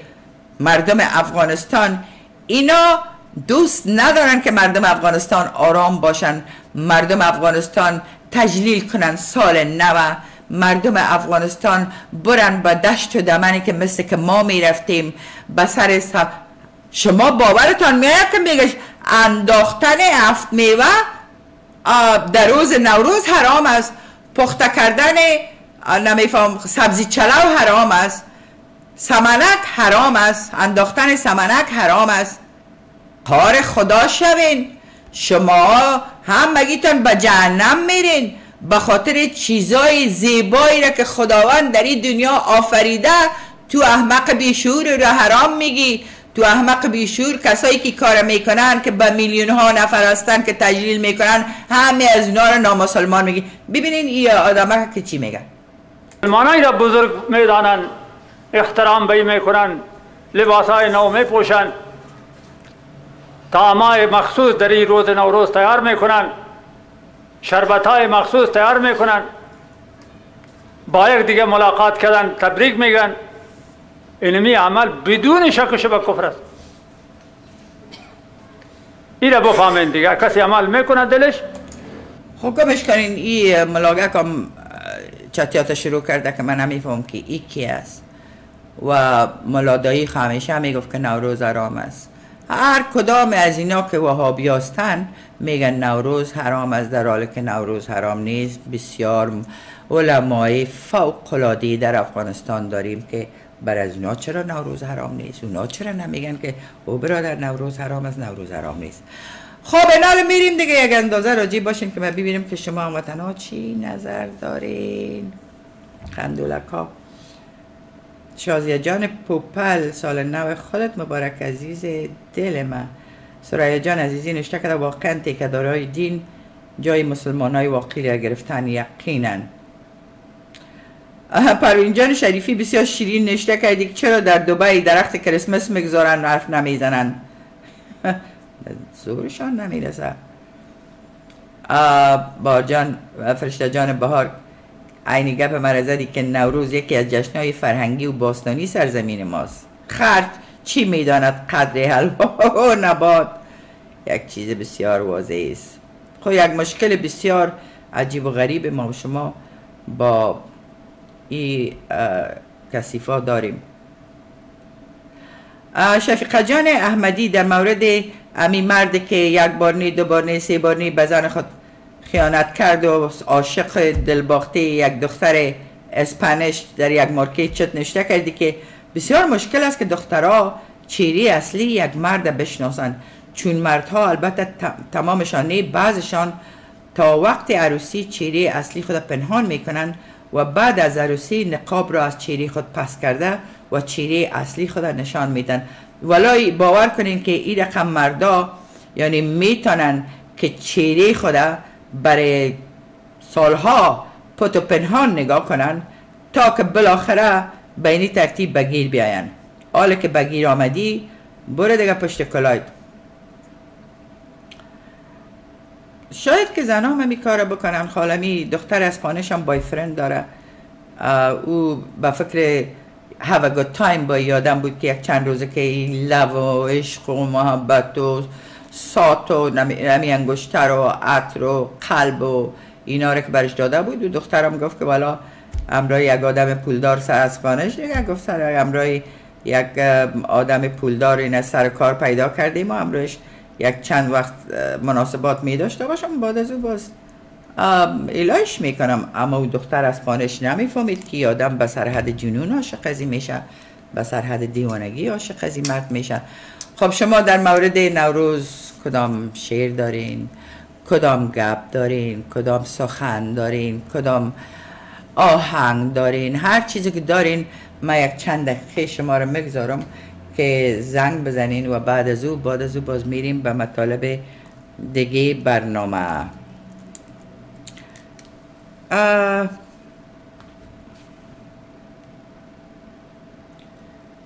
مردم افغانستان اینا دوست ندارن که مردم افغانستان آرام باشن. مردم افغانستان تجلیل کنن سال نو. مردم افغانستان برن با دشت و دمنی که مثل که ما می‌رفتیم به سر شما باورتان میاد که میگه انداختن هفت میوه در روز نوروز حرام است. پخته کردن نمیفهم سبزی چلو حرام است. سمنک حرام است. انداختن سمنک حرام است. کار خدا شوین. شما هم مگیتون به جهنم میرین. به خاطر چیزای زیبایی را که خداوند در این دنیا آفریده تو احمق بیشور را حرام میگی. تو احمق بیشور کسایی که کار می‌کنن که به میلیون ها نفر هستن که تجلیل می‌کنن همه از اینا رو نامسلمان میگی. ببینین این آدم که چی میگن؟ مسلمانایی را بزرگ می‌دانن احترام بی می‌کنن لباس های نو میپوشن های مخصوص در این روز نوروز تیار می‌کنن شربت های مخصوص تیار می‌کنن با یک دیگه ملاقات کردن تبریک میگن. علمی عمل بدون شک و شبه کفر است. این را بفهمین دیگه. کسی عمل می‌کنه دلش؟ حکمش کنین این ملاقه کم چتیات شروع کرده که من نمیفهم که ای کی است. و ملادایی همیشه می‌گفت که نوروز آرام است. هر کدام از اینا که وهابی هستن میگن نوروز حرام از در حالی که نوروز حرام نیست. بسیار علمای فوق العاده در افغانستان داریم که بر از اونا چرا نوروز حرام نیست؟ اونا چرا نمیگن که او برادر نوروز حرام از نوروز حرام نیست؟ خب اینال میریم دیگه یک اندازه راجی باشیم که ما ببینیم که شما هموطن چی نظر دارین. خندولک ها شازیه جان پوپل سال نو خودت مبارک عزیز دل من سرایه جان عزیزی نشته کرده واقعا تکدارای دین جای مسلمان های واقعی را گرفتن یقینا. پروین جان شریفی بسیار شیرین نشته کردی که چرا در دوبای درخت کریسمس می‌گذارن و حرف نمی‌زنن. زورشان نمی‌رسه. با جان فرشته جان بهار عینی گپ مرزدی که نوروز یکی از جشنهای فرهنگی و باستانی سرزمین ماست. خرد چی می‌داند قدر حلوا و نبات یک چیز بسیار واضح است. خب یک مشکل بسیار عجیب و غریب ما شما با کسیفا داریم. شفیقه جان احمدی در مورد امی مرد که یک بار نی دو بار نی سه بار نی بزن خود خیانت کرد و عاشق دلباخته یک دختر اسپانش در یک مارکت چت نشته کردی که بسیار مشکل است که دخترها چیری اصلی یک مرد بشناسند. چون مردها البته تمامشان نه بعضشان تا وقت عروسی چیری اصلی خود پنهان می‌کنند. و بعد از عروسی نقاب را از چیری خود پس کرده و چیری اصلی خود نشان میدن. ولای باور کنین که این رقم مردا یعنی می‌تونن که چیری خود برای سالها پت و پنهان نگاه کنن تا که بالاخره به اینی ترتیب بگیر بیاین. حالا که بگیر آمدی برو دیگه پشت کلاید. شاید که زن هم کار بکنن. خالمی دختر از خانش هم بای فرند داره او به فکر have a good time با یادم بود که یک چند روزه که این لو و عشق و محبت و سات و نمی انگشتر و عطر و قلب و اینا رو که برش داده بود. و دخترم گفت که والا امرای یک آدم پولدار سر از خانش دیگه گفت سر امرای یک آدم پولدار این سر کار پیدا کردیم و امروش یک چند وقت مناسبات می داشته باشم بعد از او باز الهش می‌کنم اما او دختر از پانش نمی‌فهمید که آدم به سرحد جنون عاشق ازی میشه به سرحد دیوانگی عاشق ازی مرد میشه. خب شما در مورد نوروز کدام شعر دارین؟ کدام گپ دارین؟ کدام سخن دارین؟ کدام آهنگ دارین؟ هر چیزی که دارین ما یک چند دقیقه شما رو می‌گذارم. که زنگ بزنین و بعد از او بعد از او باز میریم به مطالب دیگه برنامه.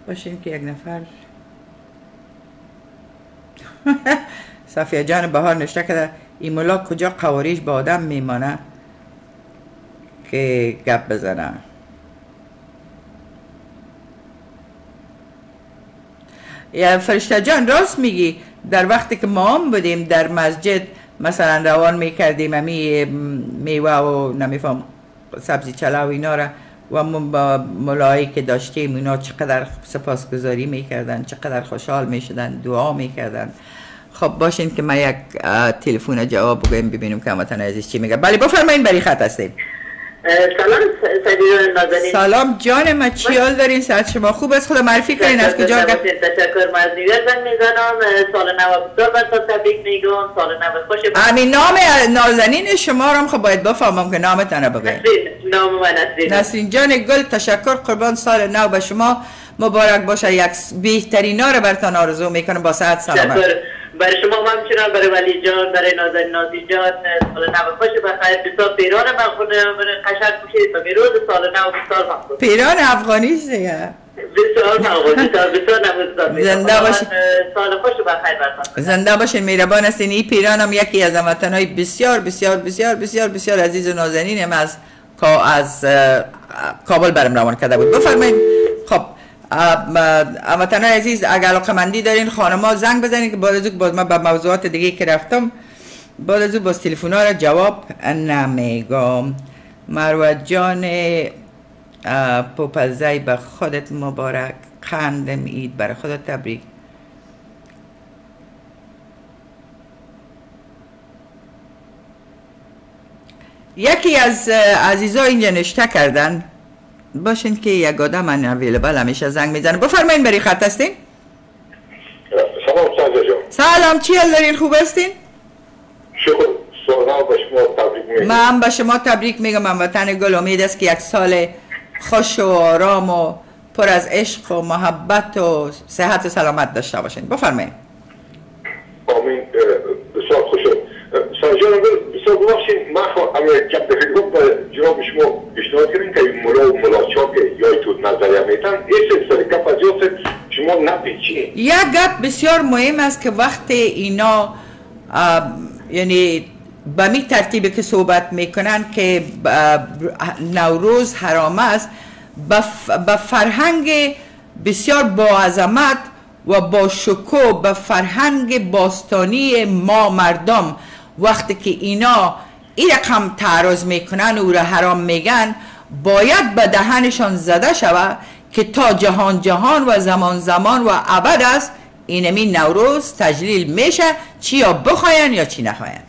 باشین که یک نفر. صفیه جان بهار نشته این ملا کجا قواریش با آدم میمانه که گپ بزنه. فرشته جان راست میگی. در وقتی که ما هم بودیم در مسجد مثلا روان می‌کردیم امی میوه و نمیفهم سبزی چلا و اینا را و با ملایی که داشتیم اینا چقدر سپاسگزاری می‌کردن چقدر خوشحال می‌شدن دعا می‌کردن. خب باشین که ما یک تلفن جواب بگویم ببینیم که همتن عزیز چی میگه. بله بفرمایین برای خط هستیم. سلام سدیر نازنین. سلام جان ما چیال دارین؟ ساعت شما خوب است؟ خدا معرفی کنین از کجا تشکر من از نیویورک زنگ می‌زنم. سال نو بسیار بسیار تبریک میگم. سال نو خوش همین نام نازنین شما رو خب باید بفهمم که نامتان رو بگوین نام من نسرین نسرین جان گل تشکر قربان سال نو به شما. مبارک باشه یک بهترین ها رو برتان آرزو می‌کنم. با صحت سلامت. برای شما هم همچنان برای ولی جان برای نازن نازی جان سال نو خوش بخیر. بسیار پیران مخون قشنگ باشید و میروز سال نو بسیار مخون پیران افغانی دیگه. بسیار زنده باشید سال خوش بخیر زنده باشین میربان هستین این پیران هم یکی از هموطنهای بسیار بسیار بسیار بسیار بسیار عزیز و نازنین. هم از از کابل برم روان کرده بود. بفرمایید. خب وطن عزیز اگر علاقه مندی دارین خانما زنگ بزنین که بازو باز من به با موضوعات دیگه که رفتم بازو از باز را جواب نمیگم مروت جان پوپلزی به خودت مبارک قندم اید برای خدا تبریک. یکی از عزیزا اینجا نشته کردن. باشین که یک آدم من اویلیبل همیشه زنگ می‌زنه. بفرمایین بری خط هستین. سلام سازا جان سلام چی حال دارین؟ خوب هستین؟ شکر سالها به شما تبریک میگم. من به شما تبریک میگم. من وطن گل امید است که یک سال خوش و آرام و پر از عشق و محبت و صحت و سلامت داشته باشین. بفرمایید آمین. بسیار خوشم سازا بسیار ببخشید من خواهم جب دفعه گفت به جناب شما پیشنهاد کردین که این ملا و ملاچا که یایتون نظریه میتن این سلسله گپ از شما نپیچین. یک گپ بسیار مهم است که وقت اینا یعنی به می ترتیبی که صحبت می‌کنن که نوروز حرام است به به فرهنگ بسیار با عظمت و با شکوه به فرهنگ باستانی ما مردم. وقتی که اینا این رقم تعرض می‌کنن و او را حرام میگن باید به دهنشان زده شود که تا جهان جهان و زمان زمان و ابد است اینمی نوروز تجلیل میشه چی یا بخواین یا چی نخواین.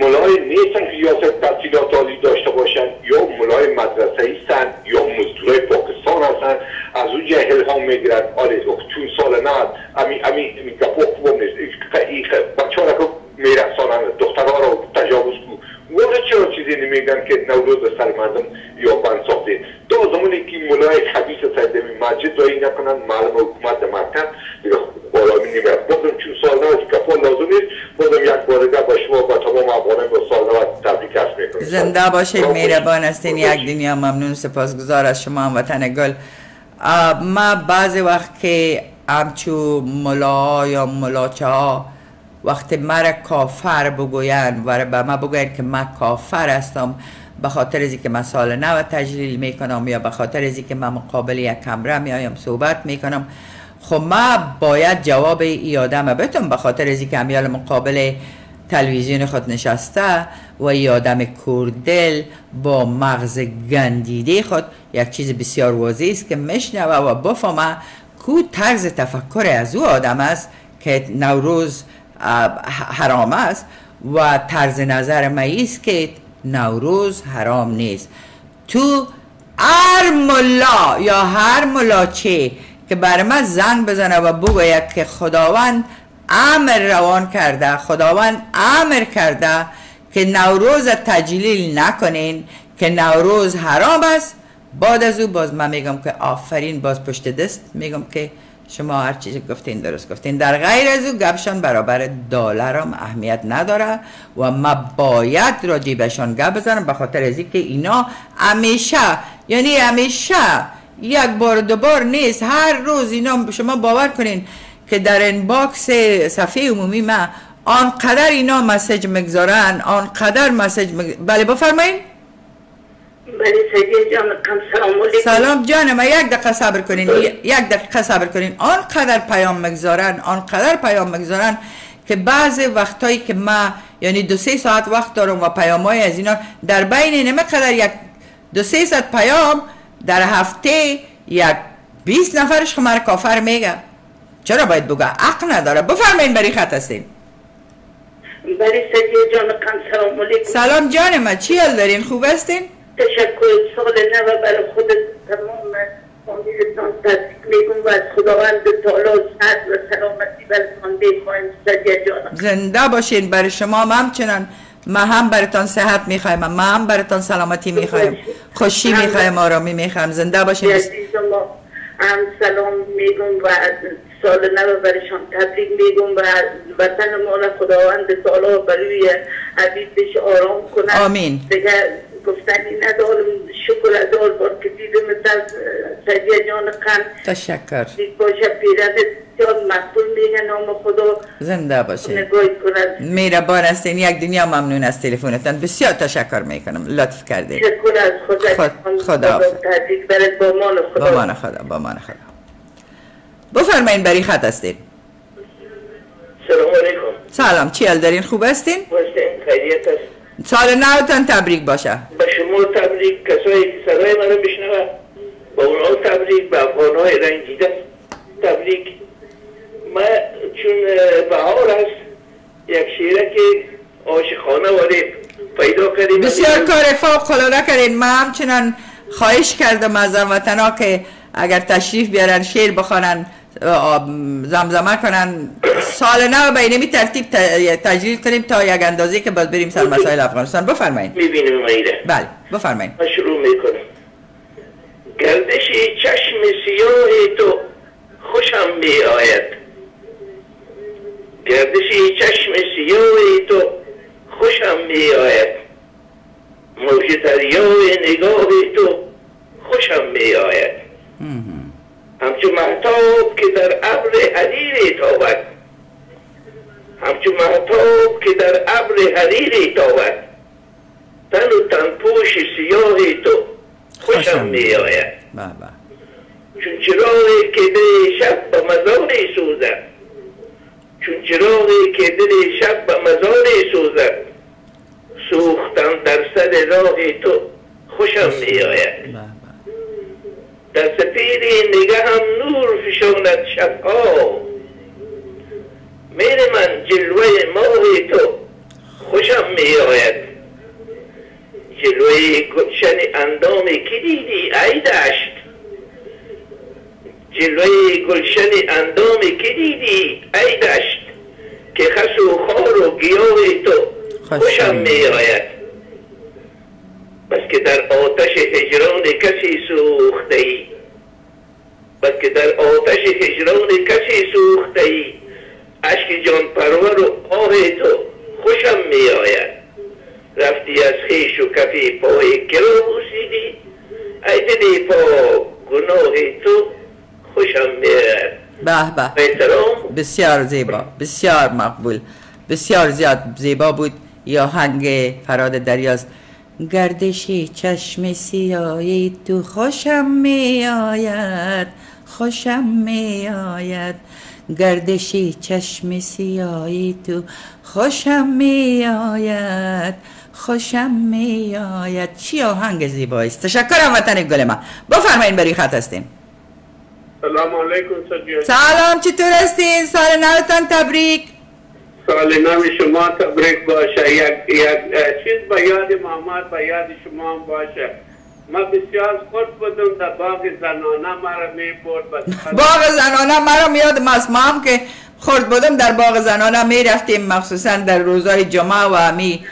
ملای نیستن که یا تحصیلات عالی داشته باشن یا ملای مدرسه ایستن یا مزدورای پاکستان هستن. از اون جهل ها می‌گیرن. آره چون سال نه امی امی این بچه ها رو میرسانن دخترها رو تجاوز کو. واقعا چرا چیزی نمیگن که نوروز به سر مردم یا بند ساخته تا زمانی که ملای خبیث سیدمی مسجد دایی نکنن معلوم حکومت مرکز دیگه بالا می نمیرد بازم چون سال نو کفا لازم نیست. بازم یک بار دیگه با شما با تمام افغانان با سال نو تبریک عرض می‌کنم. زنده باشین مهربان هستین. یک دنیا ممنون سپاسگزار از شما هم وطن گل. ما بعض وقت که همچو ملا یا ملاچه ها وقتی مرا کافر بگوین و به ما بگوین که من کافر هستم به خاطر از که من نو تجلیل می‌کنم یا به خاطر از که من مقابل یک کمره میایم صحبت می‌کنم. خب ما باید جواب ای آدم بتون به خاطر از که همیال مقابل تلویزیون خود نشسته و ای آدم کوردل با مغز گندیده خود یک چیز بسیار واضح است که مشنوه و بفهمه کو طرز تفکر از او آدم است که نوروز حرام است و طرز نظر ما است که نوروز حرام نیست. تو هر ملا یا هر ملاچه که بر من زنگ بزنه و بگوید که خداوند امر روان کرده خداوند امر کرده که نوروز تجلیل نکنین که نوروز حرام است بعد از او باز من میگم که آفرین باز پشت دست میگم که شما هر چیزی گفتین درست گفتین. در غیر از او گپشان برابر دلار هم اهمیت نداره و ما باید راجع بهشان گپ بزنم به خاطر از اینکه اینا همیشه یعنی همیشه یک بار دو بار نیست هر روز اینا شما باور کنین که در inbox صفحه عمومی ما آنقدر اینا مسج مگذارن آنقدر مسج مگ... بله بفرمایین بله سیدی جان کم سلام علیکم. سلام جانم یک دقیقه صبر کنین یک دقیقه صبر کنین. آنقدر پیام مگذارن آنقدر پیام مگذارن که بعض وقتایی که ما یعنی دو سه ساعت وقت دارم و پیام های از اینا در بین نمه قدر یک دو سه ساعت پیام در هفته یک 20 نفرش خمر کافر میگه. چرا باید بگه؟ عقل نداره. بفرمایین بری خط هستین. بله جان کم سلام علیکم. سلام جانم چی حال دارین؟ خوب هستین؟ تشکر سال نو برای خود تمام امیدتان تبریک میگم و از خداوند تعالی صحت و سلامتی برتان بخواهیم سیدی جانم. زنده باشین برای شما هم همچنان ما هم براتان صحت می‌خوایم ما هم براتان سلامتی می‌خوایم خوشی می‌خوایم آرامی می‌خوایم زنده باشین. هم سلام میگم و سال نو برشان تبریک میگم و وطن ما خداوند تعالی برای عبیدش آرام کنه آمین. دیگه گفتنی ندارم. شکر از آل بار که دیدم از سیدی جان قند. تشکر. دید باشه پیرد جان مقبول میگه نام خدا زنده باشین. نگاهی کنند مهربان هستین یک دنیا ممنون از تلفنتان. بسیار تشکر می‌کنم. لطف کردین. شکر از خدا. خد- خدا. تبریک برد با مان خدا. با مان خدا با مان خدا. بفرمایین بری خط هستین. سلام علیکم. سلام. چی حال دارین؟ خوب هستین؟ حسین خیریت است. سال نوتان تبریک باشه. به شما تبریک کسایی که صدای منو بشنوه با اونها تبریک به افغانهای رنجیده تبریک. من چون بهار است یک شیره که آش خانواده پیدا کردیم. بسیار کار فوق العاده کردین. من همچنان خواهش کردم از هموطنا که اگر تشریف بیارن شعر بخوانن زمزمه کنن. سال نو به اینمی ترتیب تجلیل کنیم تا یک اندازه که باز بریم سر مسائل افغانستان. بفرمایید. می‌بینیم غیره بله بفرمایید. شروع می‌کنم. گردش چشم سیاه تو خوشم می آید گردش چشم سیاه تو خوشم می آید موج دریای نگاه تو خوشم می آید همچون محتاب که در ابر حریر تابد. همچون محتاب که در ابر حریر تابد. تن و تنپوش سیاه تو خوشم می آید بله بله. چون چراغی که دل شب به مزاری سوزد. چون چراغی که دل شب به مزاری سوزد. سوختم در سر راه تو خوشم می آید در سپید نگه هم نور فشاند شبها. میر من جلوه ماه تو خوشم می آید جلوه گلشن اندام کی دیدی ای دشت؟ جلوه گلشن اندام کی دیدی ای دشت؟ که خس و خار و گیاه تو خوشم می آید بس که در آتش هجران کسی سوخته ای. بس که در آتش هجران کسی سوخته ای. اشک جان پرور و آه تو خوشم می آید. رفتی از خیش و کفی پای کرا بوسیدی ای دلی پا گناه تو خوشم می آید. به به. بسیار زیبا بسیار مقبول. بسیار زیاد زیبا بود. یا هنگ فراد دریاست گردشی چشم سیایی تو خوشم می آید خوشم می آید گردشی چشم سیایی تو خوشم می آید خوشم می آید چی آهنگ زیبایی است تشکرم وطن گل من بفرمایین بری خط هستین سلام علیکم سلام چطور هستین؟ سال نوتان تبریک. سال نو شما تبریک باشه. یک, یک چیز به یاد محمد به یاد شما هم باشه. ما بسیار خود بودم در باغ زنانه مرا می برد. باغ زنانه مرا میاد است ما هم که خورد بودم در باغ زنانه می رفتیم مخصوصا در روزهای جمعه و همی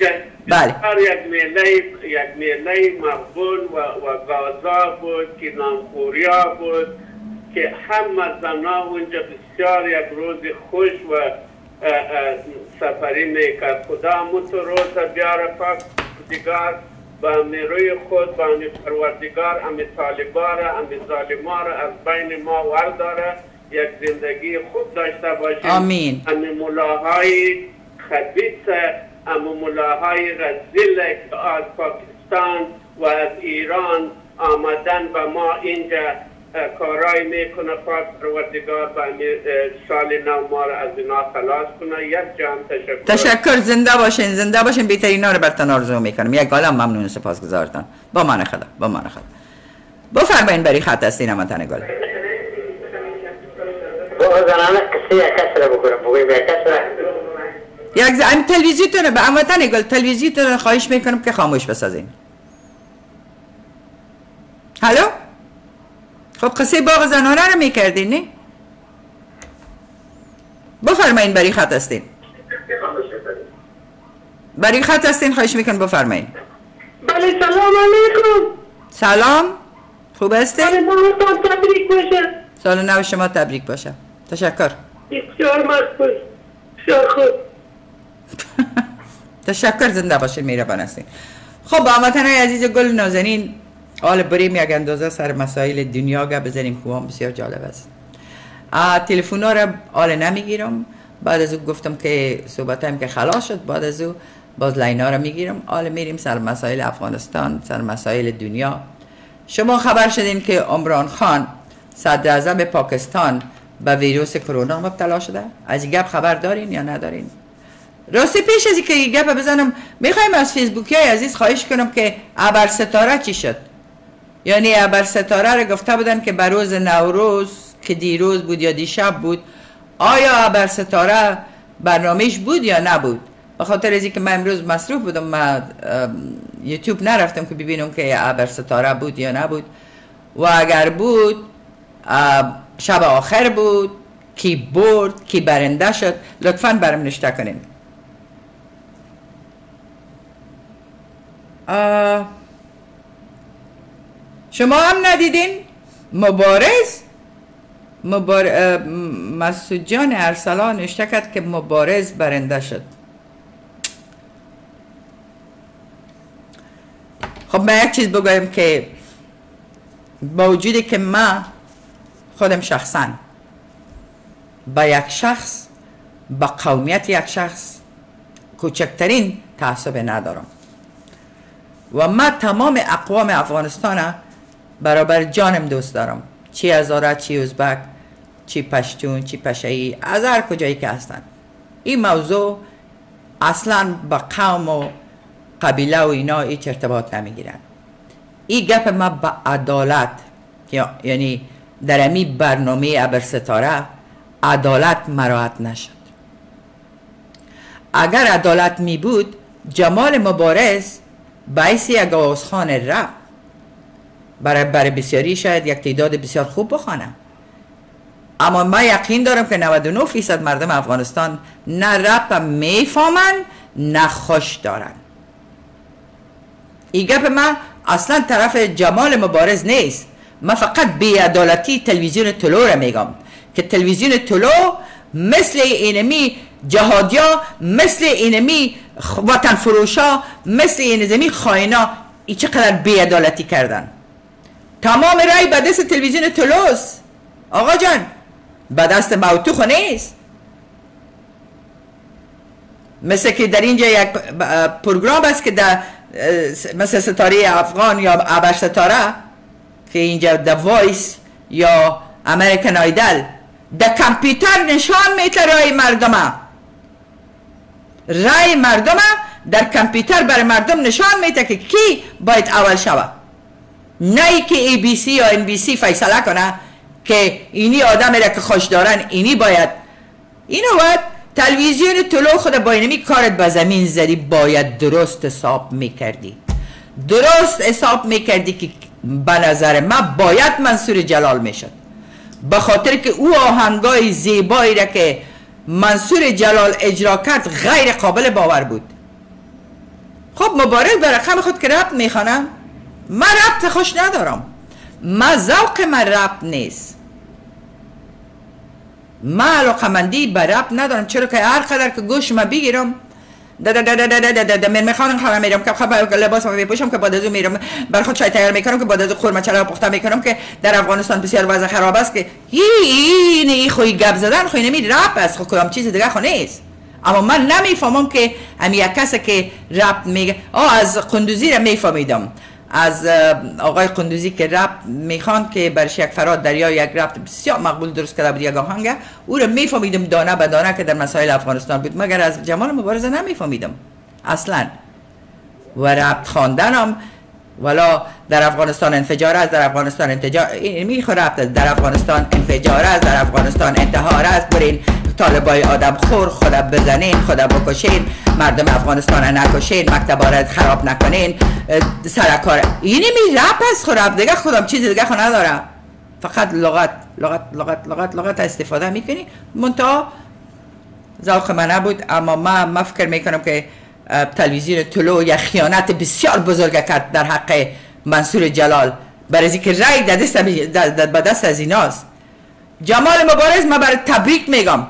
بله. بسیار یک میله یک میله مقبول و, و گازا بود که نامخوریا بود که همه زنا اونجا بسیار یک روز خوش و سفری می‌کرد. خدا همون تو روز بیاره پاک دیگر به همی روی خود به همی پروردگار همی طالبا را همی ظالما را از بین ما ورداره. یک زندگی خوب داشته باشیم. آمین. همی ملاهای خبیث اما ملاهای رزیل از پاکستان و از ایران آمدن و ما اینجا کارای می‌کنه پاک پروردگار اه، سال نو ما را از اینا خلاص کنه. یک جان تشکر. تشکر زنده باشین زنده باشین. بهترین ها رو برتن آرزو می‌کنم. یک عالم ممنون سپاسگزارتان با من خدا با من خدا. بفرمایین بری خط هستین گل. با زنانه قصه یک کس را بکنم بگویم یک کس را یک ز... تلویزیتون به هموطن گل تلویزیتون خواهش می‌کنم که خاموش بسازین. هلو خب قصه باغ زنانه رو می‌کردین نه؟ بفرمایین بری خط هستین. بری خط هستین خواهش می‌کنم بفرمایین. بله سلام علیکم. سلام. خوب هستین؟ بله تبریک باشه. سال نو شما تبریک باشه. تشکر. بسیار مقبول بسیار خوب. تشکر زنده باشین میربان هستین. خب با هموطنهای عزیز گل نازنین حال بریم یک اندازه سر مسائل دنیا گپ بزنیم. هم بسیار جالب است. تلفن ها را حال نمی‌گیرم. بعد از او گفتم که صحبت هم که خلاص شد. بعد از او باز لین ها را می‌گیرم. حال میریم سر مسائل افغانستان سر مسائل دنیا. شما خبر شدین که عمران خان صدر اعظم پاکستان به ویروس کرونا مبتلا شده. از این گپ خبر دارین یا ندارین؟ راستی پیش از اینکه این گپ بزنم می‌خوایم از فیسبوکی های عزیز خواهش کنم که ابر ستاره چی شد؟ یعنی ابر ستاره رو گفته بودن که بر روز نوروز که دیروز بود یا دیشب بود آیا ابر ستاره برنامهش بود یا نبود؟ به خاطر از که من امروز مصروف بودم من یوتیوب نرفتم که ببینم که ابر ستاره بود یا نبود. و اگر بود شب آخر بود کی برد کی برنده شد لطفا برم نشته کنین. شما هم ندیدین؟ مبارز؟ مبار... مسعود جان ارسلان کرد که مبارز برنده شد. خب من یک چیز بگویم که با وجودی که من خودم شخصا با یک شخص با قومیت یک شخص کوچکترین تعصب ندارم. و من تمام اقوام افغانستان برابر جانم دوست دارم. چی ازارت چی ازبک چی پشتون چی پشهی از هر کجایی که هستن. این موضوع اصلا با قوم و قبیله و اینا هیچ ارتباط نمی‌گیرن. این گپ ما با عدالت یعنی در امی برنامه ابر ستاره عدالت مراحت نشد. اگر عدالت می بود جمال مبارز باعث یک آوازخان رپ برای, برای بسیاری شاید یک تعداد بسیار خوب بخوانم. اما من یقین دارم که 99 فیصد مردم افغانستان نه رپ می‌فهمن نه خوش دارن. این گپ من اصلا طرف جمال مبارز نیست. من فقط بیعدالتی تلویزیون طلو را میگم که تلویزیون طلو مثل اینمی جهادیا مثل اینمی وطن فروشا مثل این زمین خائنا ای چقدر بیعدالتی کردن. تمام رای به دست تلویزیون طلوس آقا جان به دست موتوخ نیست. مثل که در اینجا یک پروگرام است که در مثل ستاره افغان یا ابر ستاره که اینجا The Voice یا American Idol در کامپیوتر نشان میته رای مردم. رای مردم در کامپیوتر برای مردم نشان میته که کی باید اول شوه نه ای که ABC یا NBC فیصله کنه که اینی آدم را که خوش دارن اینی باید. اینو باید تلویزیون طلوع خود با اینمی کارت به زمین زدی باید درست حساب می‌کردی. درست حساب می‌کردی که به نظر من باید منصور جلال می‌شد. به خاطر که او آهنگای زیبایی را که منصور جلال اجرا کرد غیر قابل باور بود. خب مبارک به رقم خود که ربط می‌خوانم. من ربط خوش ندارم. من ذوق من ربط نیست. من علاقمندی به ربط ندارم. چرا که هر قدر که گوش ما بگیرم ده ده ده ده ده ده ده ده من می‌خوام خانم میرم که خب لباس ما بپوشم که بعد از میرم. بر خود چای تیار می‌کنم که بعد از خورما چلا پخته می‌کنم که در افغانستان بسیار وضع خراب است که این این خوی گپ زدن خوی نمی رپ است. خب کدام چیز دیگه خو نیست. اما من نمی‌فهمم که هم یک کسی که رپ میگه آه از قندوزی را میفهمیدم. از آقای قندوزی که رپ می‌خوان که برش یک فراد دریا یک رپ بسیار مقبول درست کرده بود یک آهنگ. او رو میفهمیدم دانه به دانه که در مسائل افغانستان بود مگر از جمال مبارزه نمیفهمیدم. اصلا. و رپ خواندنم ولا در افغانستان انفجار است در افغانستان انتجار این ربط در افغانستان انفجار است در افغانستان انتحار است. برین طالبای آدم خور خدا بزنین خدا بکشین. مردم افغانستان نکشین مکتبا خراب نکنین. سرکار اینی می رپ است خورم دیگه خودم چیز دیگه خود ندارم. فقط لغت لغت لغت لغت لغت استفاده می‌کنی. منتها ذوق من نبود اما ما ما فکر می‌کنم که تلویزیون طلو یک خیانت بسیار بزرگ کرد در حق منصور جلال. برای که رای دست به دست از ایناست. جمال مبارز ما برای تبریک میگم.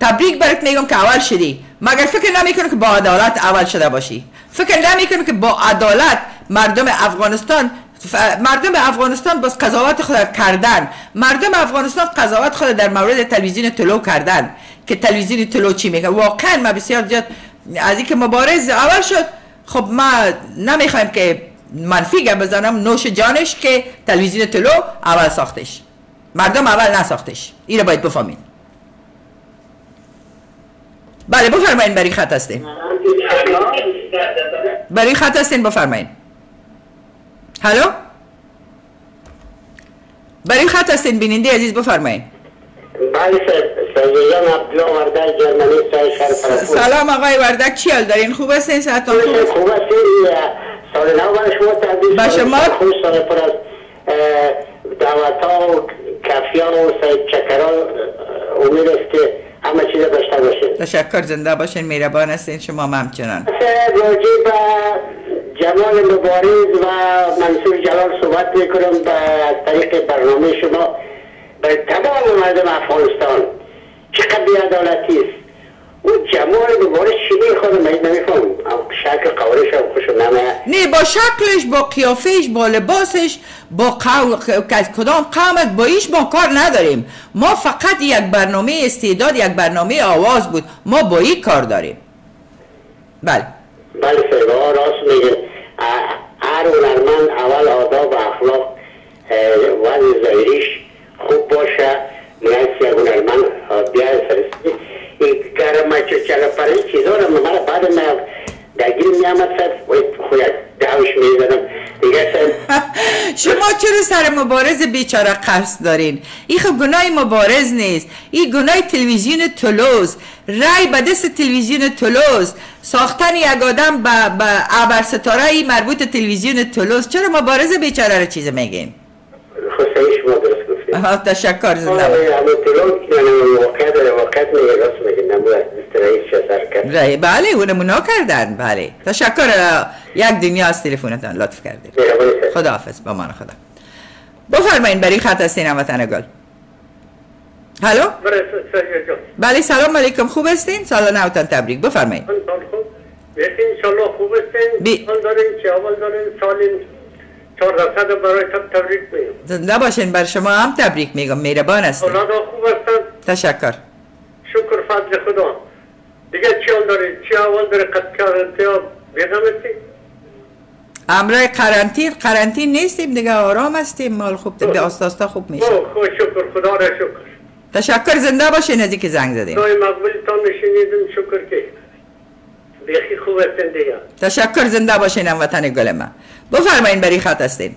تبریک برات میگم که اول شدی. مگر فکر نمی‌کنم که با عدالت اول شده باشی؟ فکر نمی‌کنم که با عدالت مردم افغانستان مردم افغانستان باز قضاوت خود کردن. مردم افغانستان قضاوت خود در مورد تلویزیون طلو کردن. که تلویزیون طلو چی میگه؟ واقعا ما بسیار زیاد از اینکه مبارز اول شد خب ما نمی‌خوایم که منفی بزنم. نوش جانش که تلویزیون طلو اول ساختش. مردم اول نساختش. این باید بفهمین. بله بفرمایین برای خط هستین. برای خط هستین بفرمایین. هلو؟ برای خط هستین بیننده عزیز بفرمایین. بله سلام آقای وردک چی حال دارین؟ خوب هستین؟ ساعتون خوب است. سال نو برای شما با شما. خوش سال پر از دعوت ها و کفی ها و سای چکرها امید است که همه چیز داشته باشید تشکر زنده باشین مهربان هستین شما هم همچنان. راجع به جمال مبارز و منصور جلال صحبت می‌کنم به طریق برنامه شما. به تمام مردم افغانستان چقدر بیعدالتی است. اون جمال مبارز چی می‌خواد من نمیفهم شکل قوارش هم نمیاد نه با شکلش با قیافش با لباسش با قو... از کدام قوم است با ایش ما کار نداریم. ما فقط یک برنامه استعداد یک برنامه آواز بود. ما با این کار داریم. بله. بله آقا راست میگه. هر هنرمند اول آداب و اخلاق وضع ظاهریش خوب باشه. نیست یک هنرمند بیا فرستی این گرم چه چلا پره چیزا رو من بعد من درگیر میامد صاحب خود دعوش می‌زنم دیگه صاحب شما چرا سر مبارز بیچاره قرص دارین؟ این خب گناه مبارز نیست. این گناه تلویزیون تولوز. رای به دست تلویزیون تولوز. ساختن یک آدم به ابر ستاره مربوط تلویزیون تولوز. چرا مبارز بیچاره رو چیز میگین؟ صحیح شما درست تشکر یعنی بله اونمونا کردن بله تشکر یک دنیا از تلفنتان لطف کردید صاحب خداحافظ با من خدا بفرمایین برای خط هستین هموطن گل هلو بله سلام علیکم خوب هستین سال نوتان تبریک بفرمایید خوب هستین بی- سال دارین چه اول دارین سال صد برای تب تبریک میگم. زنده باشین بر شما هم تبریک میگم. مهربان هستین اولادا خوب هستن. تشکر. شکر فضل خدا. دیگه چی حال دارین چی اول داره قد بیغم هستی؟ امرای قرنطین قرنطین نیستیم دیگه آرام هستیم. مال خوب به آستاستا خوب میشه. خوب شکر. خدا را شکر. تشکر. زنده باشین از اینکه زنگ زدین. دای مقبولتان نشینیدم شکر که. بیخی خوب هستین دیگه. تشکر. زنده باشین هموطن گل من بفرمایین بری خط هستین.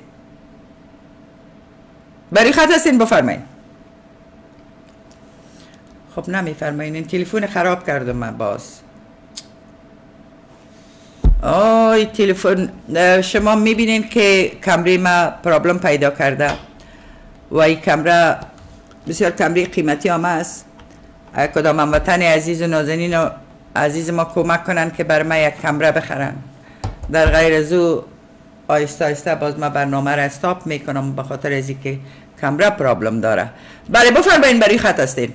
بری خط هستین بفرمایین. خب نمیفرمایین این تلفن خراب کردم من باز. آی تلفن شما می‌بینین که کمری ما پرابلم پیدا کرده. و این کمره بسیار کمری قیمتی هم است. کدام هموطن عزیز و نازنین و عزیز ما کمک کنن که بر ما یک کمره بخرن. در غیر از او آیسته آیسته باز ما برنامه را استاپ می‌کنم به خاطر از که کمره پرابلم داره. بله بفرمایین برای خط هستین.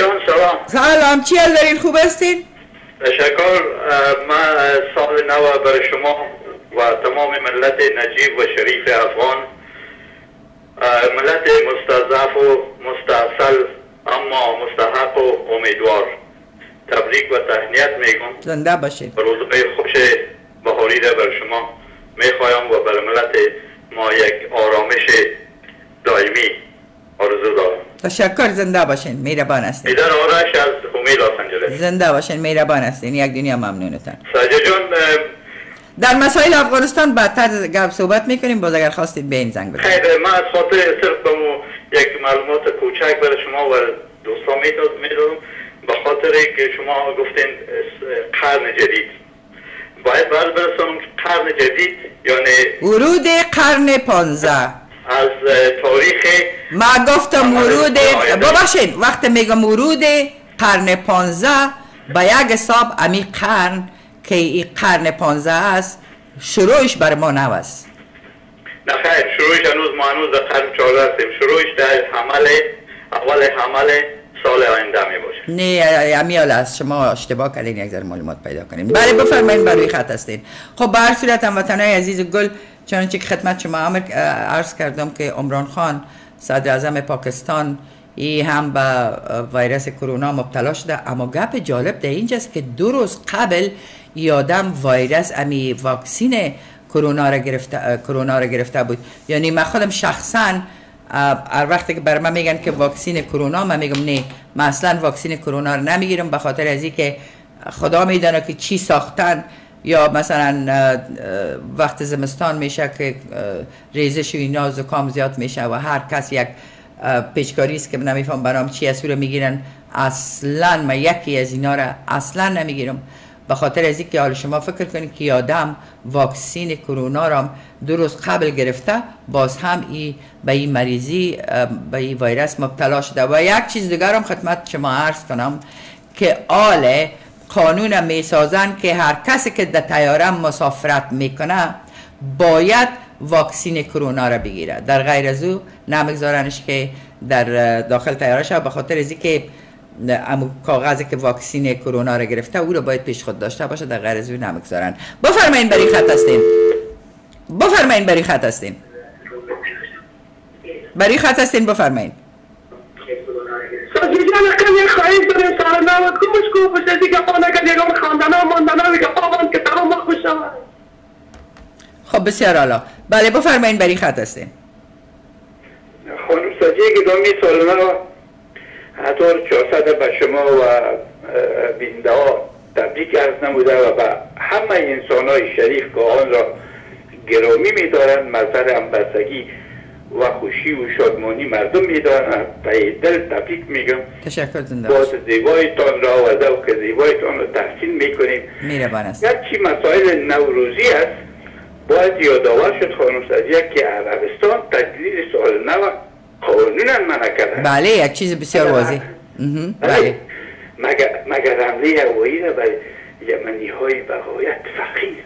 جان سلام. سلام چی حال دارین؟ خوب هستین؟ تشکر. من سال نو برای شما و تمام ملت نجیب و شریف افغان. ملت مستضعف و مستاصل اما مستحق و امیدوار. تبریک و تهنیت میگم. زنده باشین. روزهای خوش بهاری را بر شما می‌خوایم و بر ملت ما یک آرامش دائمی آرزو دارم. تشکر زنده باشین مهربان هستین. ایدر آرش از لاس انجلس زنده باشین مهربان هستین. یک دنیا ممنونتان. سجا جان در مسائل افغانستان بعدتر گپ صحبت می‌کنیم. باز اگر خواستید به این زنگ بزنید. خیر من از خاطر صرف بمو یک معلومات کوچک برای شما و دوستان می‌دادم به خاطر که شما گفتین قرن جدید. باید برسانم که قرن جدید یعنی ورود قرن پانزده. از تاریخ ما گفتم ورود. ببخشید وقت میگم ورود قرن پانزده به یک حساب امی قرن که این قرن پانزده است شروعش بر ما نو است. نه خیر شروعش هنوز ما هنوز در قرن چهارده هستیم. شروعش در حمل اول حمل سال آینده می باشه نه امیال است. شما اشتباه کردین یک ذره معلومات پیدا کنین. بله بفرمایین بر روی خط هستین. خب به هر صورت هموطنای عزیز گل چنانچه که خدمت شما امر عرض کردم که عمران خان صدر اعظم پاکستان ای هم به ویروس کرونا مبتلا شده. اما گپ جالب در اینجاست که دو روز قبل یادم ویروس امی واکسین کرونا را گرفته کرونا را گرفته بود. یعنی من خودم شخصا هر وقتی که بر من میگن که واکسین کرونا من میگم نه من اصلا واکسین کرونا رو نمی‌گیرم به خاطر از که خدا میدانه که چی ساختن یا مثلا وقت زمستان میشه که ریزش و اینا زکام زیاد میشه و هر کس یک پیچکاری است که نمیفهم برام چی از رو می‌گیرن. اصلا من یکی از اینا را اصلا نمی‌گیرم. به خاطر از اینکه حال شما فکر کنید که آدم واکسین کرونا را دو روز قبل گرفته باز هم ای به این مریضی به این ویروس مبتلا شده. و یک چیز دیگر هم خدمت شما عرض کنم که آل قانون می سازن که هر کسی که در تیاره مسافرت می‌کنه باید واکسین کرونا را بگیره. در غیر از او نمیگذارنش که در داخل تیاره شد به خاطر از که اما کاغذی که واکسین کرونا رو گرفته او رو باید پیش خود داشته باشه در غرض از نمی‌گذارن. بفرمایین بری خط هستین. بفرمایین بری خط هستین. بری خط هستین بفرمایین. خب بسیار حالا بله بفرمایین بری خط هستین. خانم ساجی که دومی سالنا 1400 به شما و بینده ها تبریک عرض نموده و به همه انسان های شریف که آن را گرامی می دارن مظهر همبستگی و خوشی و شادمانی مردم میدارند. تای دل تبریک میگم. تشکر زنده باز زیبایتان را و ذوق زیبایتان را تحسین می‌کنیم. میربان است یکی مسائل نوروزی است. باید یادآور شد خانم که عربستان تجلیل سال نوه قانونا منع کرده بله یک چیز بسیار واضح. بله. مگر مگر حمله هوایی را به یمنی های بغایت فقیر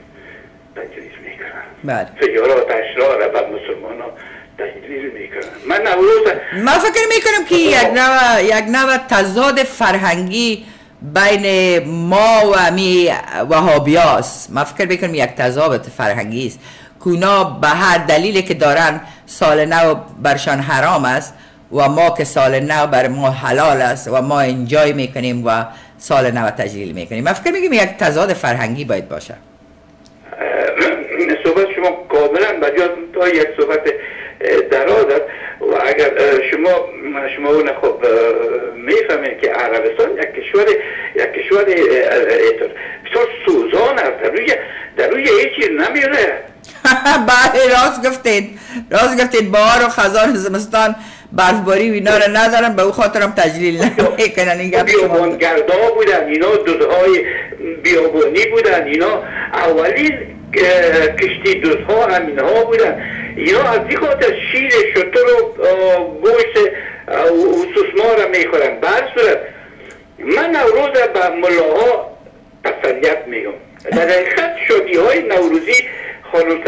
تجویز می‌کنن. بله. سیارات اشرار را به مسلمان ها تجلیل می‌کنن. من نوروز ما فکر می‌کنم که یک نوع یک نوع تضاد فرهنگی بین ما و می وهابیاست ما فکر می‌کنم یک تضاد فرهنگی است. کونا به هر دلیلی که دارن سال نو برشان حرام است و ما که سال نو بر ما حلال است و ما انجای می‌کنیم و سال نو تجلیل می‌کنیم من فکر می‌کنم یک تضاد فرهنگی باید باشه صحبت شما کاملا بجا تا یک صحبت دراز است و اگر شما شما اون خب می‌فهمید که عربستان یک کشور یک کشور بسیار سوزان است در روی در روی هیچی نمیره بله راست گفتید. راست گفتید. بهار و خزان زمستان برفباری و اینا رو ندارن. به او خاطرم تجلیل نمی‌کنن این گپ شما. گردا بودن. اینا دودهای بیابانی بودن. اینا اولین کشتی دوزها همین ها بودن. اینا از این خاطر شیر شتر و گوشت و سوسما را می‌خورن. بر صورت من نوروز به ملاها تسلیت میگم. در حقیقت شادی های نوروزی خانم